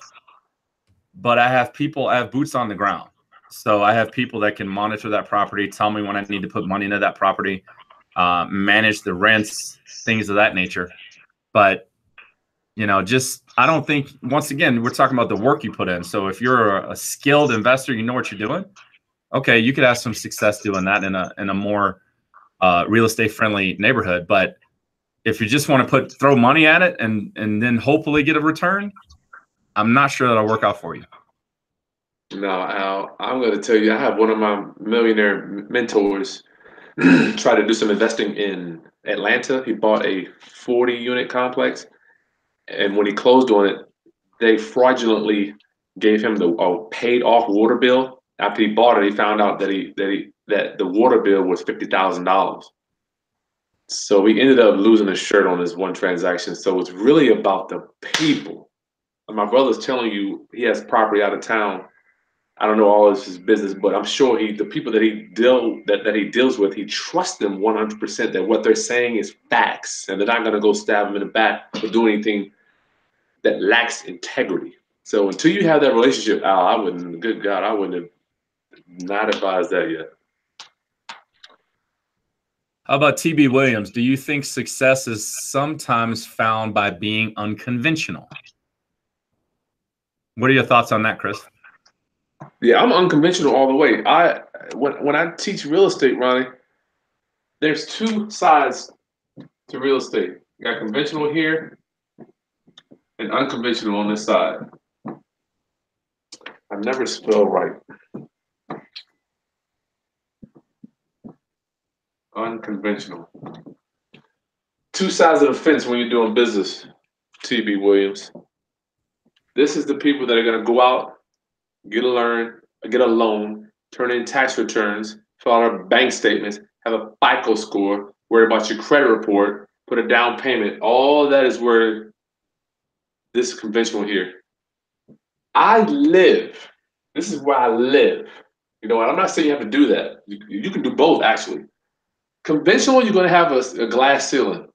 but I have people, I have boots on the ground. So I have people that can monitor that property, tell me when I need to put money into that property, uh, manage the rents, things of that nature. But you know, just I don't think once again we're talking about the work you put in. So if you're a, skilled investor, you know what you're doing. Okay, you could have some success doing that in a in a more uh, real estate friendly neighborhood. But if you just want to put throw money at it and and then hopefully get a return, I'm not sure that'll work out for you.
no, Al, I'm going to tell you, I have one of my millionaire mentors try to do some investing in Atlanta. He bought a 40 unit complex, and when he closed on it, they fraudulently gave him the paid off water bill. After he bought it, he found out that he that he that the water bill was fifty thousand dollars. So he ended up losing his shirt on this one transaction. So it's really about the people. And my brother's telling you he has property out of town. I don't know all of his business, but I'm sure he the people that he deal that, that he deals with, he trusts them 100 percent that what they're saying is facts, and they're not gonna go stab him in the back or do anything that lacks integrity. So until you have that relationship, Al, I wouldn't. Good God, I wouldn't have not advised that yet.
How about TB Williams? Do you think success is sometimes found by being unconventional? What are your thoughts on that, Chris?
Yeah, I'm unconventional all the way. I when when I teach real estate, Ronnie, there's two sides to real estate. You got conventional here and unconventional on this side. I never spell right. Unconventional. Two sides of the fence when you're doing business, TB Williams. This is the people that are going to go out, get a learn, get a loan, turn in tax returns, fill out our bank statements, have a FICO score, worry about your credit report, put a down payment. All that is where this is conventional here. I live. This is where I live. You know, I'm not saying you have to do that. You, you can do both, actually. Conventional, you're going to have a, a glass ceiling.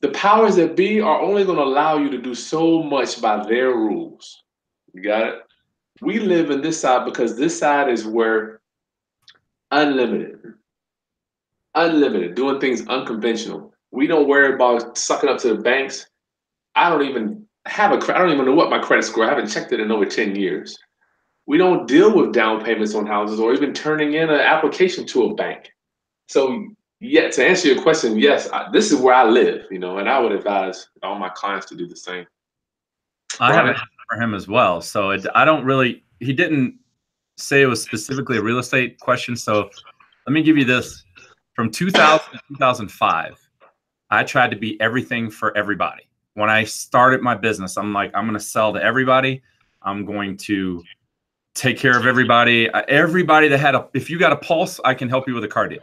The powers that be are only going to allow you to do so much by their rules. You got it? We live in this side because this side is where unlimited, unlimited, doing things unconventional. We don't worry about sucking up to the banks. I don't even have a, cre- I don't even know what my credit score. I haven't checked it in over 10 years. We don't deal with down payments on houses or even turning in an application to a bank. So, yeah, to answer your question, yes, I, this is where I live, you know, and I would advise all my clients to do the same.
I have it for him as well. So it, I don't really. He didn't say it was specifically a real estate question. So let me give you this: from 2000 to 2005, I tried to be everything for everybody. When I started my business, I'm like, I'm going to sell to everybody. I'm going to take care of everybody. Uh, Everybody that had a, if you got a pulse, I can help you with a car deal.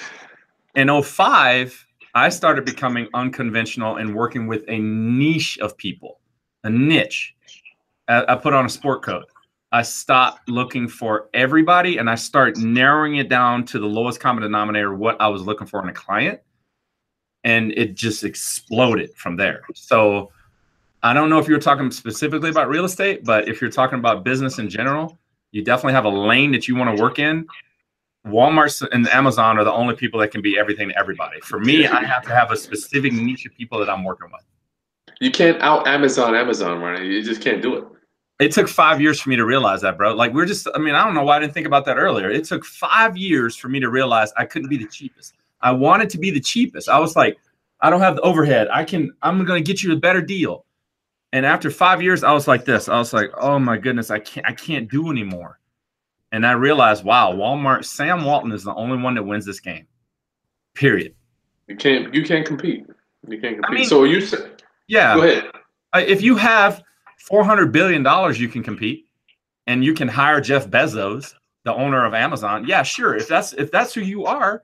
In 05, I started becoming unconventional and working with a niche of people, a niche. I, I put on a sport coat. I stopped looking for everybody and I start narrowing it down to the lowest common denominator, what I was looking for in a client. And it just exploded from there. So I don't know if you're talking specifically about real estate, but if you're talking about business in general, you definitely have a lane that you want to work in. Walmart and Amazon are the only people that can be everything to everybody. For me, I have to have a specific niche of people that I'm working with.
You can't out Amazon Amazon, right? You just can't do it.
It took five years for me to realize that, bro. Like we're just, I mean, I don't know why I didn't think about that earlier. It took five years for me to realize I couldn't be the cheapest. I wanted to be the cheapest. I was like, I don't have the overhead. I can, I'm gonna get you a better deal. And after five years, I was like this. I was like, oh my goodness, I can't, I can't do anymore. And I realized, wow, Walmart, Sam Walton is the only one that wins this game. Period.
You can't. You can't compete. You can't compete.
mean-
so you said,
Yeah.
go ahead.
If you have 400 billion dollars you can compete and you can hire jeff bezos the owner of amazon yeah sure if that's if that's who you are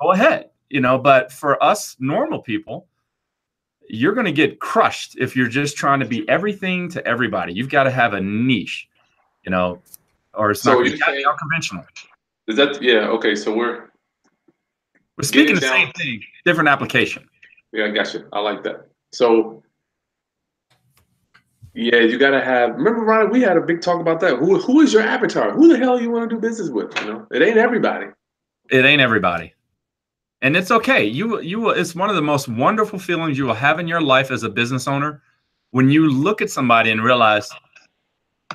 go ahead you know but for us normal people you're going to get crushed if you're just trying to be everything to everybody you've got to have a niche you know, or it's
So
not
you
to
saying-
unconventional.
Is that yeah? Okay, so we're
We're speaking the
down.
same thing, different application.
yeah, I got you. I like that. So yeah, you gotta have. Remember, Ryan, we had a big talk about that. Who who is your avatar? Who the hell you want to do business with? You know, it ain't everybody.
It ain't everybody, and it's okay. You you will. It's one of the most wonderful feelings you will have in your life as a business owner when you look at somebody and realize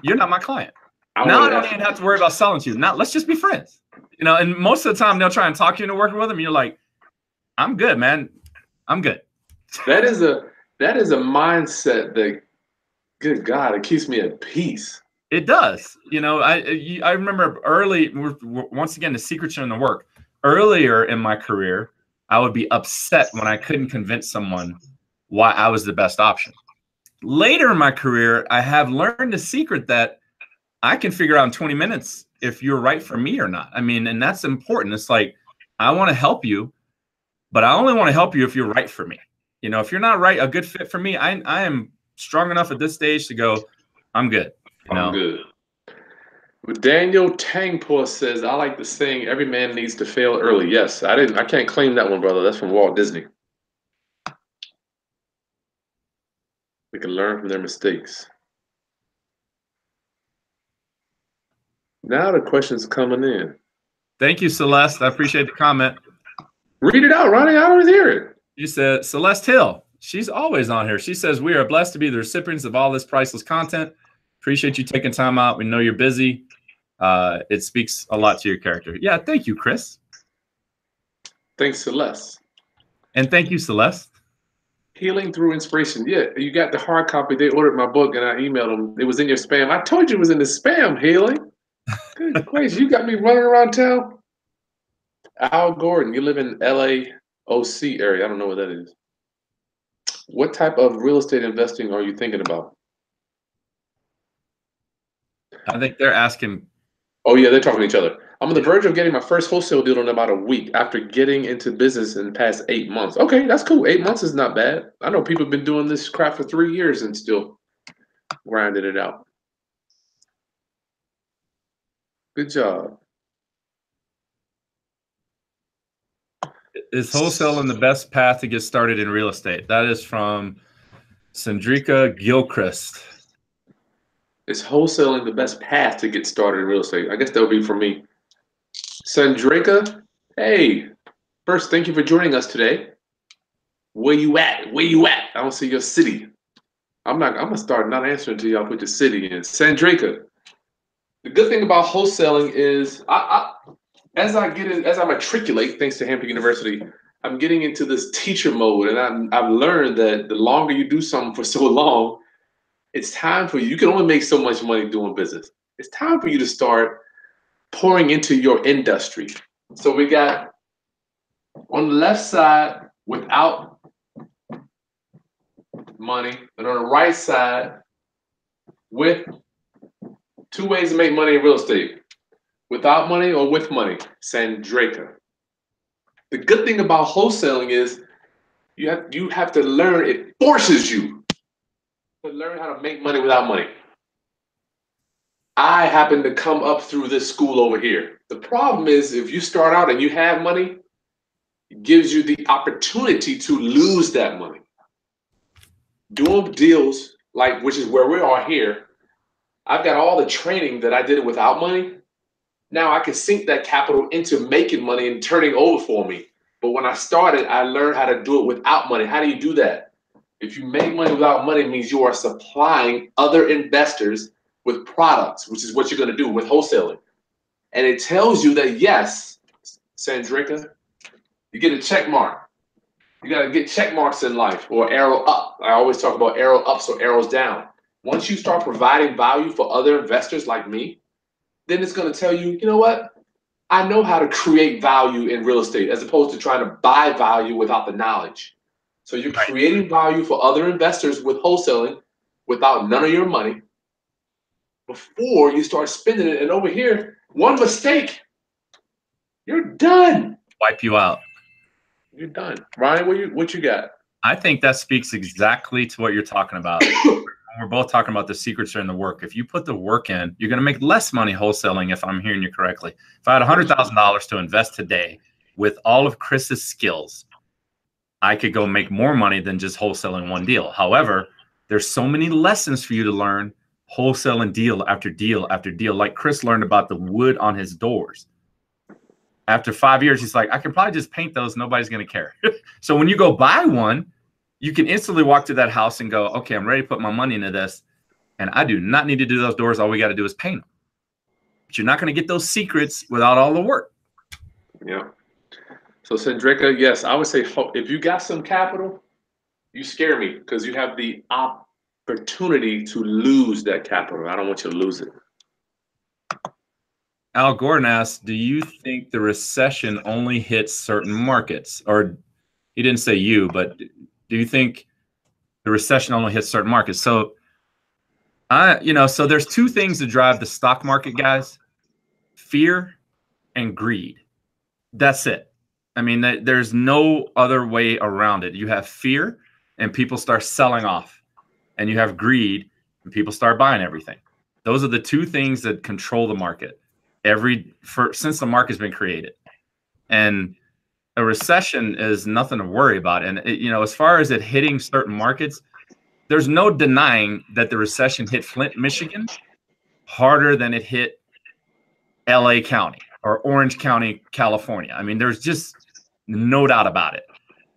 you're not my client.
I
now I don't even have to worry about selling to you. Now let's just be friends. You know, and most of the time they'll try and talk you into working with them. And you're like, I'm good, man. I'm good.
That is a that is a mindset that, good God, it keeps me at peace.
It does. You know, I I remember early. Once again, the secret in the work. Earlier in my career, I would be upset when I couldn't convince someone why I was the best option. Later in my career, I have learned the secret that I can figure out in 20 minutes if you're right for me or not. I mean, and that's important. It's like I want to help you, but I only want to help you if you're right for me. You know, if you're not right, a good fit for me, I I am strong enough at this stage to go, I'm good. You know?
I'm good. Daniel Tangpour says, "I like the saying, every man needs to fail early." Yes, I didn't. I can't claim that one, brother. That's from Walt Disney. We can learn from their mistakes. Now the questions coming in.
Thank you, Celeste. I appreciate the comment.
Read it out, Ronnie. I don't hear it.
You said Celeste Hill. She's always on here. She says, We are blessed to be the recipients of all this priceless content. Appreciate you taking time out. We know you're busy. Uh, it speaks a lot to your character. Yeah, thank you, Chris.
Thanks, Celeste.
And thank you, Celeste.
Healing through inspiration. Yeah, you got the hard copy. They ordered my book, and I emailed them. It was in your spam. I told you it was in the spam. Healing. Good gracious, you got me running around town. Al Gordon, you live in LAOC area. I don't know what that is. What type of real estate investing are you thinking about?
I think they're asking.
Oh yeah, they're talking to each other. I'm on the verge of getting my first wholesale deal in about a week after getting into business in the past eight months. Okay, that's cool. Eight months is not bad. I know people have been doing this crap for three years and still grinding it out. Good job.
Is wholesaling the best path to get started in real estate? That is from Sandrika Gilchrist.
Is wholesaling the best path to get started in real estate? I guess that would be for me. Sandrika, hey, first, thank you for joining us today. Where you at? Where you at? I don't see your city. I'm not. I'm gonna start not answering until y'all put your city in. Sandrika. The good thing about wholesaling is, I, I as I get in, as I matriculate, thanks to Hampton University, I'm getting into this teacher mode, and I'm, I've learned that the longer you do something for so long, it's time for you. You can only make so much money doing business. It's time for you to start pouring into your industry. So we got on the left side without money, and on the right side with two ways to make money in real estate without money or with money. Sandrika. The good thing about wholesaling is you have you have to learn, it forces you to learn how to make money without money. I happen to come up through this school over here. The problem is if you start out and you have money, it gives you the opportunity to lose that money. Doing deals like which is where we are here, I've got all the training that I did without money. Now I can sink that capital into making money and turning over for me. But when I started, I learned how to do it without money. How do you do that? If you make money without money, it means you are supplying other investors with products, which is what you're going to do with wholesaling. And it tells you that yes, Sandrika, you get a check mark. You got to get check marks in life or arrow up. I always talk about arrow ups or arrows down. Once you start providing value for other investors like me, then it's going to tell you, you know what? I know how to create value in real estate as opposed to trying to buy value without the knowledge. So you're
Right.
creating value for other investors with wholesaling without none of your money before you start spending it. And over here, one mistake, you're done.
Wipe you out.
You're done. Ryan, what you what you got?
I think that speaks exactly to what you're talking about. we're both talking about the secrets are in the work. If you put the work in, you're going to make less money wholesaling. If I'm hearing you correctly, if I had hundred thousand dollars to invest today with all of Chris's skills, I could go make more money than just wholesaling one deal. However, there's so many lessons for you to learn wholesaling deal after deal after deal. Like Chris learned about the wood on his doors. After five years, he's like, I can probably just paint those. Nobody's going to care. so when you go buy one, you can instantly walk to that house and go, okay, I'm ready to put my money into this. And I do not need to do those doors. All we got to do is paint them. But you're not going to get those secrets without all the work.
Yeah. So Sandrika, yes, I would say if you got some capital, you scare me because you have the opportunity to lose that capital. I don't want you to lose it.
Al Gordon asked, "Do you think the recession only hits certain markets?" Or he didn't say you, but do you think the recession only hits certain markets? So, I, you know, so there's two things that drive the stock market, guys: fear and greed. That's it. I mean, there's no other way around it. You have fear, and people start selling off, and you have greed, and people start buying everything. Those are the two things that control the market every for since the market's been created, and a recession is nothing to worry about. And it, you know, as far as it hitting certain markets, there's no denying that the recession hit Flint, Michigan, harder than it hit L.A. County or Orange County, California. I mean, there's just no doubt about it.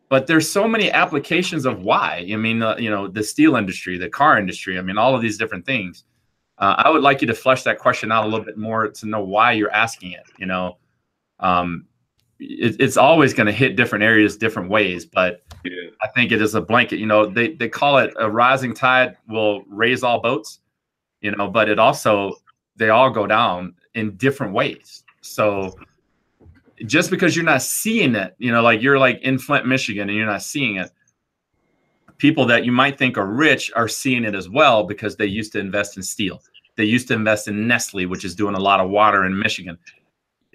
But there's so many applications of why. I mean, uh, you know, the steel industry, the car industry. I mean, all of these different things. Uh, I would like you to flesh that question out a little bit more to know why you're asking it. You know, um, it, it's always going to hit different areas different ways but yeah. i think it is a blanket you know they, they call it a rising tide will raise all boats you know but it also they all go down in different ways so just because you're not seeing it you know like you're like in flint michigan and you're not seeing it people that you might think are rich are seeing it as well because they used to invest in steel they used to invest in nestle which is doing a lot of water in michigan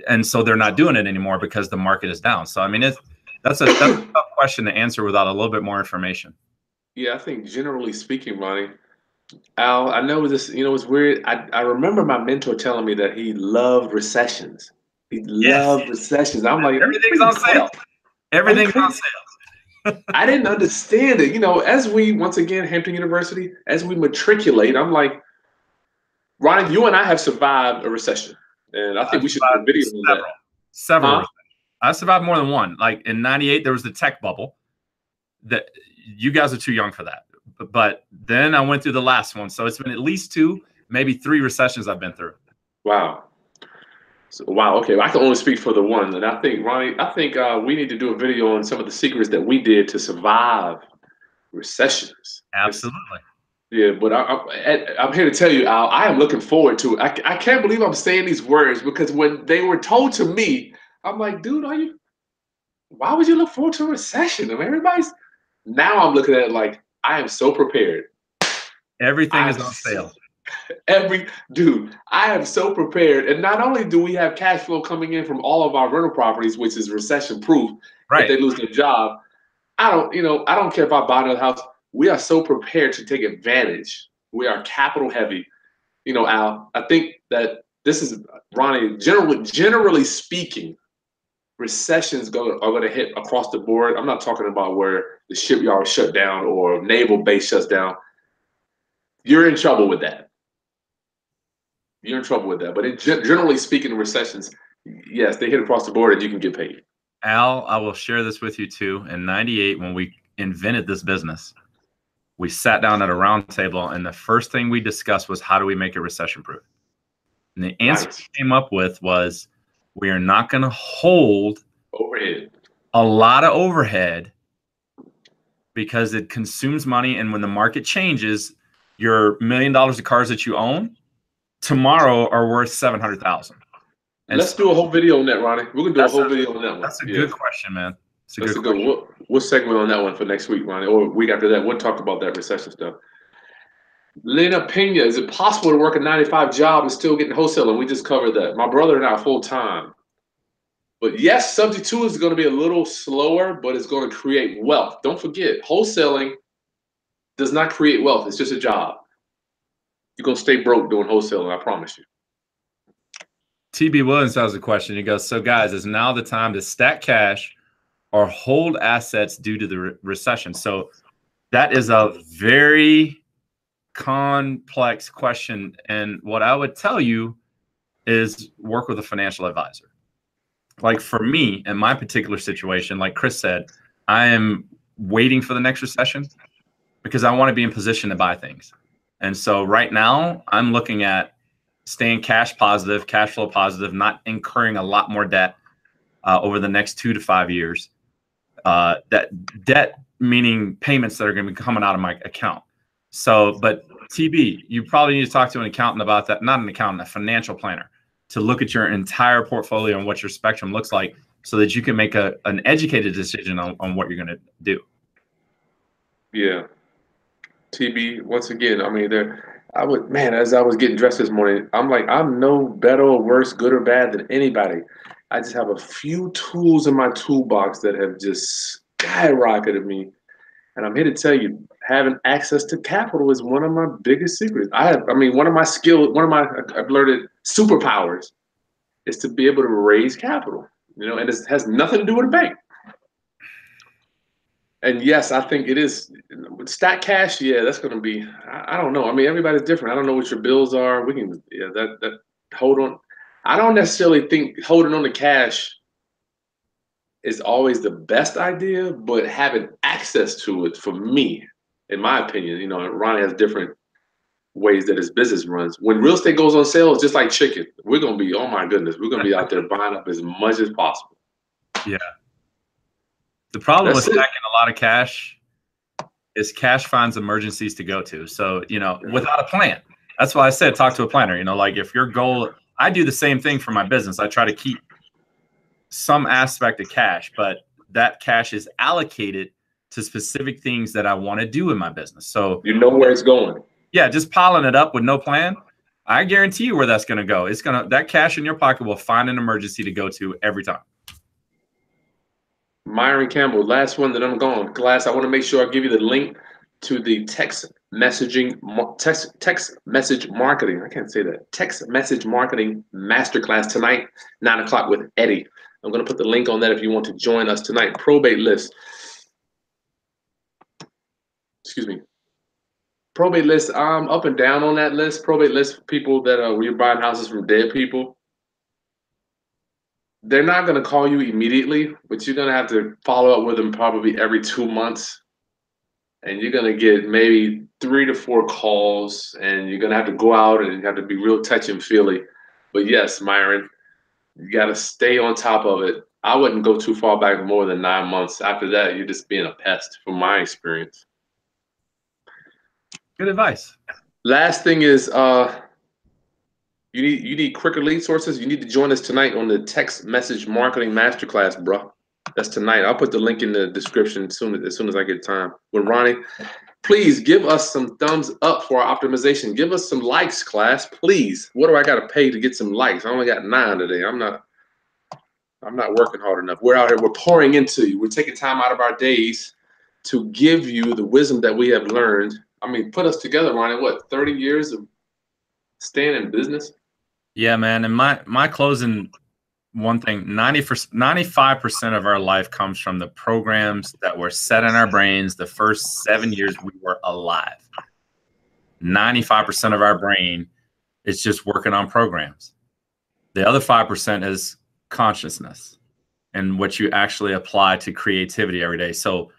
and so they're not doing it anymore because the market is down. So I mean, it's that's a, that's a tough question to answer without a little bit more information.
Yeah, I think generally speaking, Ronnie, Al, I know this. You know, it's weird. I I remember my mentor telling me that he loved recessions. He yes. loved recessions. I'm like,
everything's on sale. Everything's on sale.
I didn't understand it. You know, as we once again Hampton University, as we matriculate, I'm like, Ronnie, you and I have survived a recession. And I think I we should do a video several, on that.
Several. Huh? I survived more than one. Like in '98, there was the tech bubble. That you guys are too young for that. But then I went through the last one, so it's been at least two, maybe three recessions I've been through.
Wow. So, wow. Okay, I can only speak for the one, and I think Ronnie, I think uh, we need to do a video on some of the secrets that we did to survive recessions.
Absolutely.
Yeah, but I, am here to tell you, Al, I am looking forward to it. I, I can't believe I'm saying these words because when they were told to me, I'm like, dude, are you? Why would you look forward to a recession? I mean, everybody's. Now I'm looking at it like I am so prepared.
Everything I'm, is on sale.
Every dude, I am so prepared, and not only do we have cash flow coming in from all of our rental properties, which is recession proof, right? If they lose their job, I don't, you know, I don't care if I buy another house we are so prepared to take advantage. We are capital heavy. You know, Al, I think that this is Ronnie, generally generally speaking, recessions go are going to hit across the board. I'm not talking about where the shipyard shut down or naval base shuts down. You're in trouble with that. You're in trouble with that. But in, generally speaking, recessions, yes, they hit across the board and you can get paid.
Al, I will share this with you too. In 98, when we invented this business, we sat down at a round table and the first thing we discussed was how do we make it recession proof and the answer nice. we came up with was we are not going to hold
overhead
a lot of overhead because it consumes money and when the market changes your million dollars of cars that you own tomorrow are worth 700000
Let's so, do a whole video on that, Ronnie. We're gonna do a whole a, video on that one.
That's a yeah. good question, man.
That's a That's good. A good we'll, we'll segment on that one for next week, Ronnie, or week after that. We'll talk about that recession stuff. Lena Pena, is it possible to work a 95 job and still get in wholesaling? We just covered that. My brother and I full time. But yes, subject to is going to be a little slower, but it's going to create wealth. Don't forget, wholesaling does not create wealth. It's just a job. You're gonna stay broke doing wholesaling. I promise you.
TB Williams has a question. He goes, "So guys, is now the time to stack cash or hold assets due to the re- recession?" So that is a very complex question, and what I would tell you is work with a financial advisor. Like for me, in my particular situation, like Chris said, I am waiting for the next recession because I want to be in position to buy things. And so right now, I'm looking at staying cash positive, cash flow positive, not incurring a lot more debt uh, over the next two to five years. Uh, that debt meaning payments that are going to be coming out of my account. So, but TB, you probably need to talk to an accountant about that. Not an accountant, a financial planner, to look at your entire portfolio and what your spectrum looks like, so that you can make a an educated decision on, on what you're going to do.
Yeah. TB, once again, I mean, there, I would, man, as I was getting dressed this morning, I'm like, I'm no better or worse, good or bad than anybody. I just have a few tools in my toolbox that have just skyrocketed me. And I'm here to tell you, having access to capital is one of my biggest secrets. I have, I mean, one of my skills, one of my, I've learned superpowers is to be able to raise capital, you know, and it has nothing to do with a bank and yes, I think it is with stack cash. Yeah, that's going to be. I, I, don't know. I mean, everybody's different. I don't know what your bills are. We can. Yeah, that that hold on. I don't necessarily think holding on to cash is always the best idea, but having access to it for me, in my opinion, you know, Ronnie has different ways that his business runs. When real estate goes on sale, it's just like chicken. We're gonna be, oh my goodness, we're gonna be out there buying up as much as possible.
Yeah. The problem That's with stacking a lot of cash is cash finds emergencies to go to. So, you know, without a plan. That's why I said talk to a planner. You know, like if your goal, I do the same thing for my business. I try to keep some aspect of cash, but that cash is allocated to specific things that I want to do in my business. So
you know where it's going.
Yeah, just piling it up with no plan. I guarantee you where that's going to go. It's going to that cash in your pocket will find an emergency to go to every time.
Myron Campbell, last one that I'm going. Glass, I want to make sure I give you the link to the text messaging, text, text message marketing. I can't say that. Text message marketing masterclass tonight, nine o'clock with Eddie. I'm going to put the link on that if you want to join us tonight. Probate list. Excuse me. Probate list. I'm up and down on that list. Probate list people that are we're buying houses from dead people they're not going to call you immediately, but you're going to have to follow up with them probably every two months. And you're going to get maybe three to four calls, and you're going to have to go out and you have to be real touch and feely. But yes, Myron, you got to stay on top of it. I wouldn't go too far back more than nine months. After that, you're just being a pest, from my experience.
Good advice.
Last thing is, uh, you need you need quicker lead sources. You need to join us tonight on the text message marketing masterclass, bro. That's tonight. I'll put the link in the description soon as soon as I get time. With Ronnie, please give us some thumbs up for our optimization. Give us some likes, class, please. What do I got to pay to get some likes? I only got nine today. I'm not. I'm not working hard enough. We're out here. We're pouring into you. We're taking time out of our days to give you the wisdom that we have learned. I mean, put us together, Ronnie. What, 30 years of staying in business?
Yeah, man. And my my closing one thing 90 for 95% of our life comes from the programs that were set in our brains the first seven years we were alive 95% of our brain is just working on programs the other 5% is consciousness and what you actually apply to creativity every day so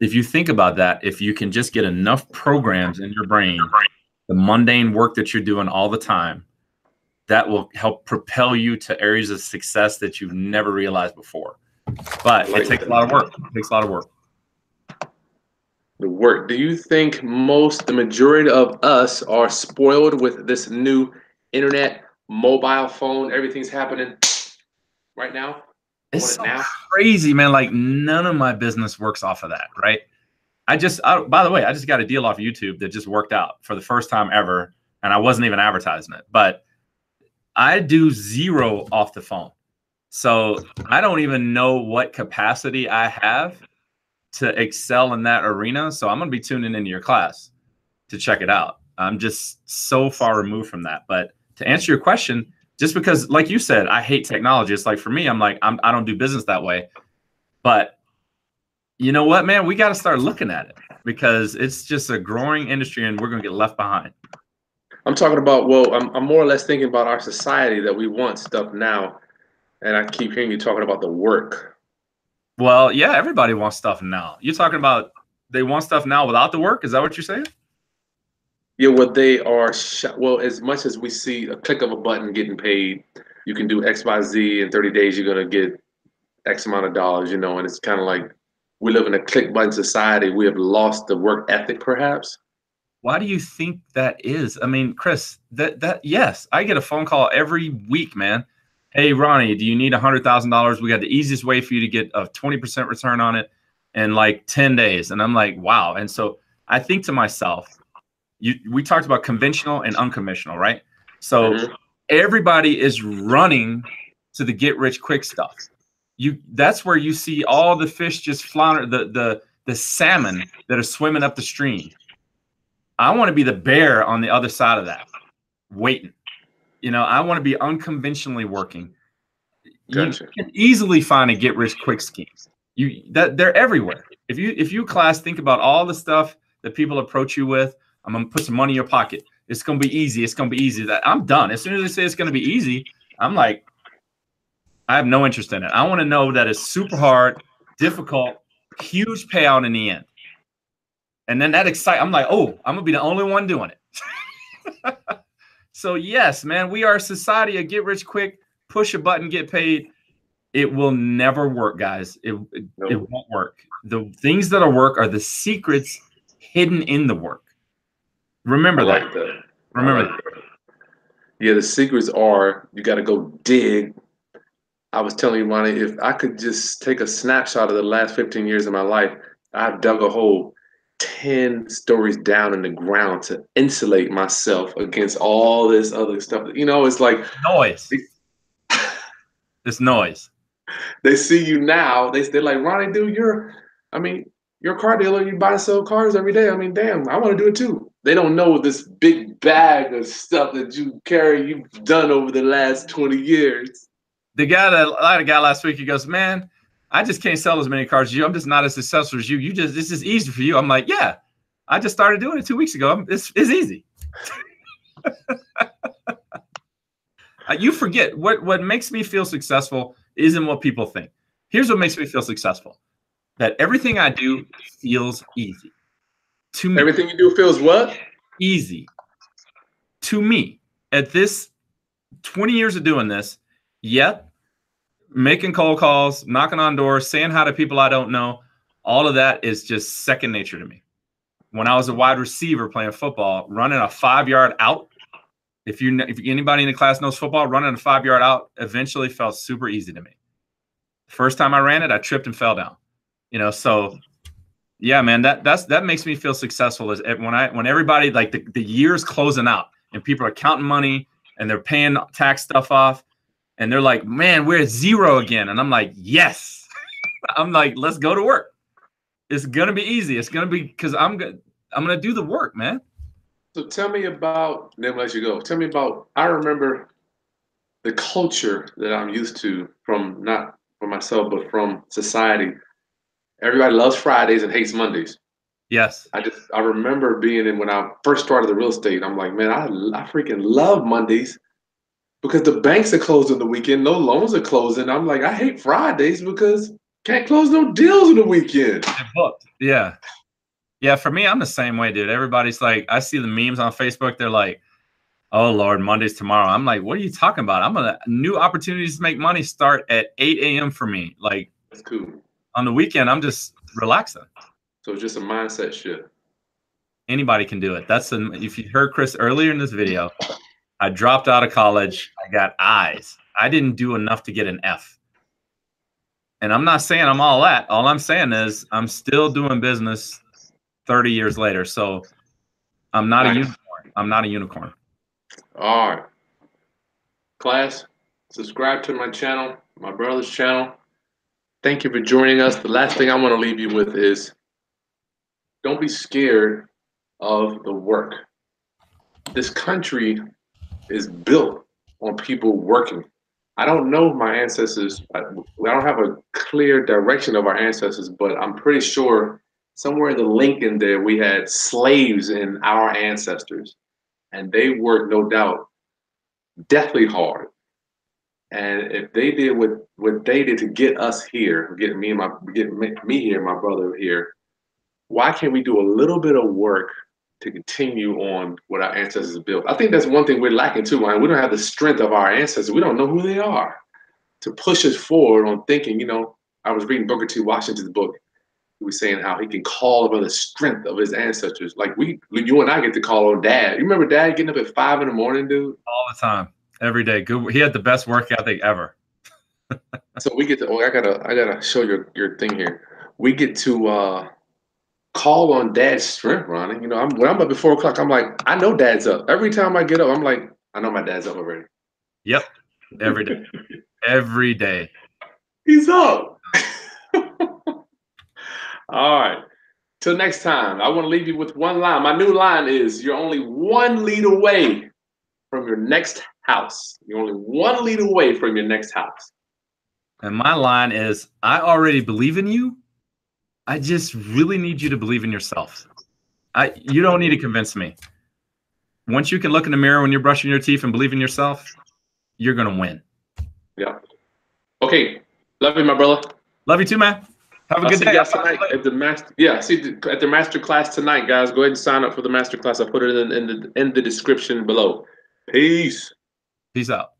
if you think about that if you can just get enough programs in your brain the mundane work that you're doing all the time that will help propel you to areas of success that you've never realized before. But it takes a lot of work. It takes a lot of work.
The work. Do you think most, the majority of us are spoiled with this new internet, mobile phone? Everything's happening right now.
It's so now? crazy, man. Like none of my business works off of that, right? I just, I, by the way, I just got a deal off YouTube that just worked out for the first time ever, and I wasn't even advertising it, but I do zero off the phone. So I don't even know what capacity I have to excel in that arena. So I'm going to be tuning into your class to check it out. I'm just so far removed from that. But to answer your question, just because, like you said, I hate technology. It's like for me, I'm like, I'm, I don't do business that way. But you know what, man? We got to start looking at it because it's just a growing industry and we're going to get left behind.
I'm talking about, well, I'm, I'm more or less thinking about our society that we want stuff now. And I keep hearing you talking about the work.
Well, yeah, everybody wants stuff now. You're talking about they want stuff now without the work. Is that what you're saying?
Yeah, well, they are. Sh- well, as much as we see a click of a button getting paid, you can do X, Y, Z in 30 days. You're gonna get X amount of dollars, you know. And it's kind of like we live in a click button society. We have lost the work ethic, perhaps.
Why do you think that is? I mean, Kris, that that yes, I get a phone call every week, man. Hey, Ronnie, do you need a hundred thousand dollars? We got the easiest way for you to get a twenty percent return on it in like ten days, and I'm like, wow. And so I think to myself, you we talked about conventional and unconventional, right? So mm-hmm. everybody is running to the get rich quick stuff. You that's where you see all the fish just flounder the the the salmon that are swimming up the stream. I want to be the bear on the other side of that, waiting. You know, I want to be unconventionally working. Gotcha. You can easily find a get rich quick schemes. You that they're everywhere. If you if you class think about all the stuff that people approach you with, I'm gonna put some money in your pocket. It's gonna be easy. It's gonna be easy. That I'm done. As soon as they say it's gonna be easy, I'm like, I have no interest in it. I want to know that it's super hard, difficult, huge payout in the end. And then that excite. I'm like, oh, I'm gonna be the only one doing it. so yes, man, we are a society of get rich quick, push a button, get paid. It will never work, guys. It, it, it won't work. The things that'll work are the secrets hidden in the work. Remember like that. that. Remember like that.
Yeah, the secrets are you got to go dig. I was telling you, Ronnie, if I could just take a snapshot of the last 15 years of my life, I've dug a hole 10 stories down in the ground to insulate myself against all this other stuff. You know, it's like
noise. it's noise.
They see you now. They, they're like, Ronnie, dude, you're, I mean, you're a car dealer. You buy and sell cars every day. I mean, damn, I want to do it too. They don't know this big bag of stuff that you carry, you've done over the last 20 years.
The guy that I had a guy last week, he goes, Man, I just can't sell as many cars as you. I'm just not as successful as you. You just this is easy for you. I'm like, yeah, I just started doing it two weeks ago. It's it's easy. Uh, you forget what what makes me feel successful isn't what people think. Here's what makes me feel successful: that everything I do feels easy
to me. Everything you do feels what?
Easy. To me, at this 20 years of doing this, yep, making cold calls, knocking on doors, saying hi to people I don't know, all of that is just second nature to me. When I was a wide receiver playing football, running a five yard out, if you if anybody in the class knows football, running a five yard out eventually felt super easy to me. First time I ran it, I tripped and fell down. You know, so yeah, man, that that's that makes me feel successful. Is when I when everybody like the, the year's closing out and people are counting money and they're paying tax stuff off and they're like, man, we're at zero again. And I'm like, yes. I'm like, let's go to work. It's gonna be easy. It's gonna be because I'm gonna I'm gonna do the work, man.
So tell me about then let you go. Tell me about I remember the culture that I'm used to from not for myself, but from society. Everybody loves Fridays and hates Mondays.
Yes.
I just I remember being in when I first started the real estate. I'm like, man, I I freaking love Mondays because the banks are closed on the weekend, no loans are closing. I'm like, I hate Fridays because can't close no deals on the weekend.
Yeah. Yeah, for me, I'm the same way, dude. Everybody's like, I see the memes on Facebook. They're like, "Oh Lord, Monday's tomorrow." I'm like, "What are you talking about?" I'm gonna new opportunities to make money start at 8 a.m. for me. Like,
that's cool.
On the weekend, I'm just relaxing.
So it's just a mindset shift.
Anybody can do it. That's an, if you heard Kris earlier in this video, I dropped out of college. I got I's. I didn't do enough to get an F. And I'm not saying I'm all that. All I'm saying is I'm still doing business 30 years later. So I'm not nice. a unicorn. I'm not a unicorn.
All right. Class, subscribe to my channel, my brother's channel. Thank you for joining us. The last thing I want to leave you with is don't be scared of the work this country is built on people working. I don't know my ancestors. I, I don't have a clear direction of our ancestors, but I'm pretty sure somewhere in the Lincoln there we had slaves in our ancestors, and they worked no doubt deathly hard. And if they did what what they did to get us here, get me and my get me here, my brother here, why can't we do a little bit of work to continue on what our ancestors built? I think that's one thing we're lacking too, man. We don't have the strength of our ancestors. We don't know who they are to push us forward on thinking. You know, I was reading Booker T. Washington's book. He was saying how he can call upon the strength of his ancestors. Like we, you and I get to call on Dad. You remember Dad getting up at five in the morning, dude?
All the time, every day. Good. He had the best work ethic ever.
so we get to. Oh, I gotta, I gotta show your your thing here. We get to. uh call on dad's strength, Ronnie. You know, I'm when I'm up at four o'clock, I'm like, I know dad's up. Every time I get up, I'm like, I know my dad's up already.
Yep. Every day. Every day.
He's up. All right. Till next time, I want to leave you with one line. My new line is you're only one lead away from your next house. You're only one lead away from your next house.
And my line is I already believe in you I just really need you to believe in yourself. I you don't need to convince me. Once you can look in the mirror when you're brushing your teeth and believe in yourself, you're gonna win.
Yeah. Okay. Love you, my brother.
Love you too, man. Have a I'll good day.
tonight at the master. Yeah, see the, at the master class tonight, guys. Go ahead and sign up for the master class. I put it in, in the in the description below. Peace.
Peace out.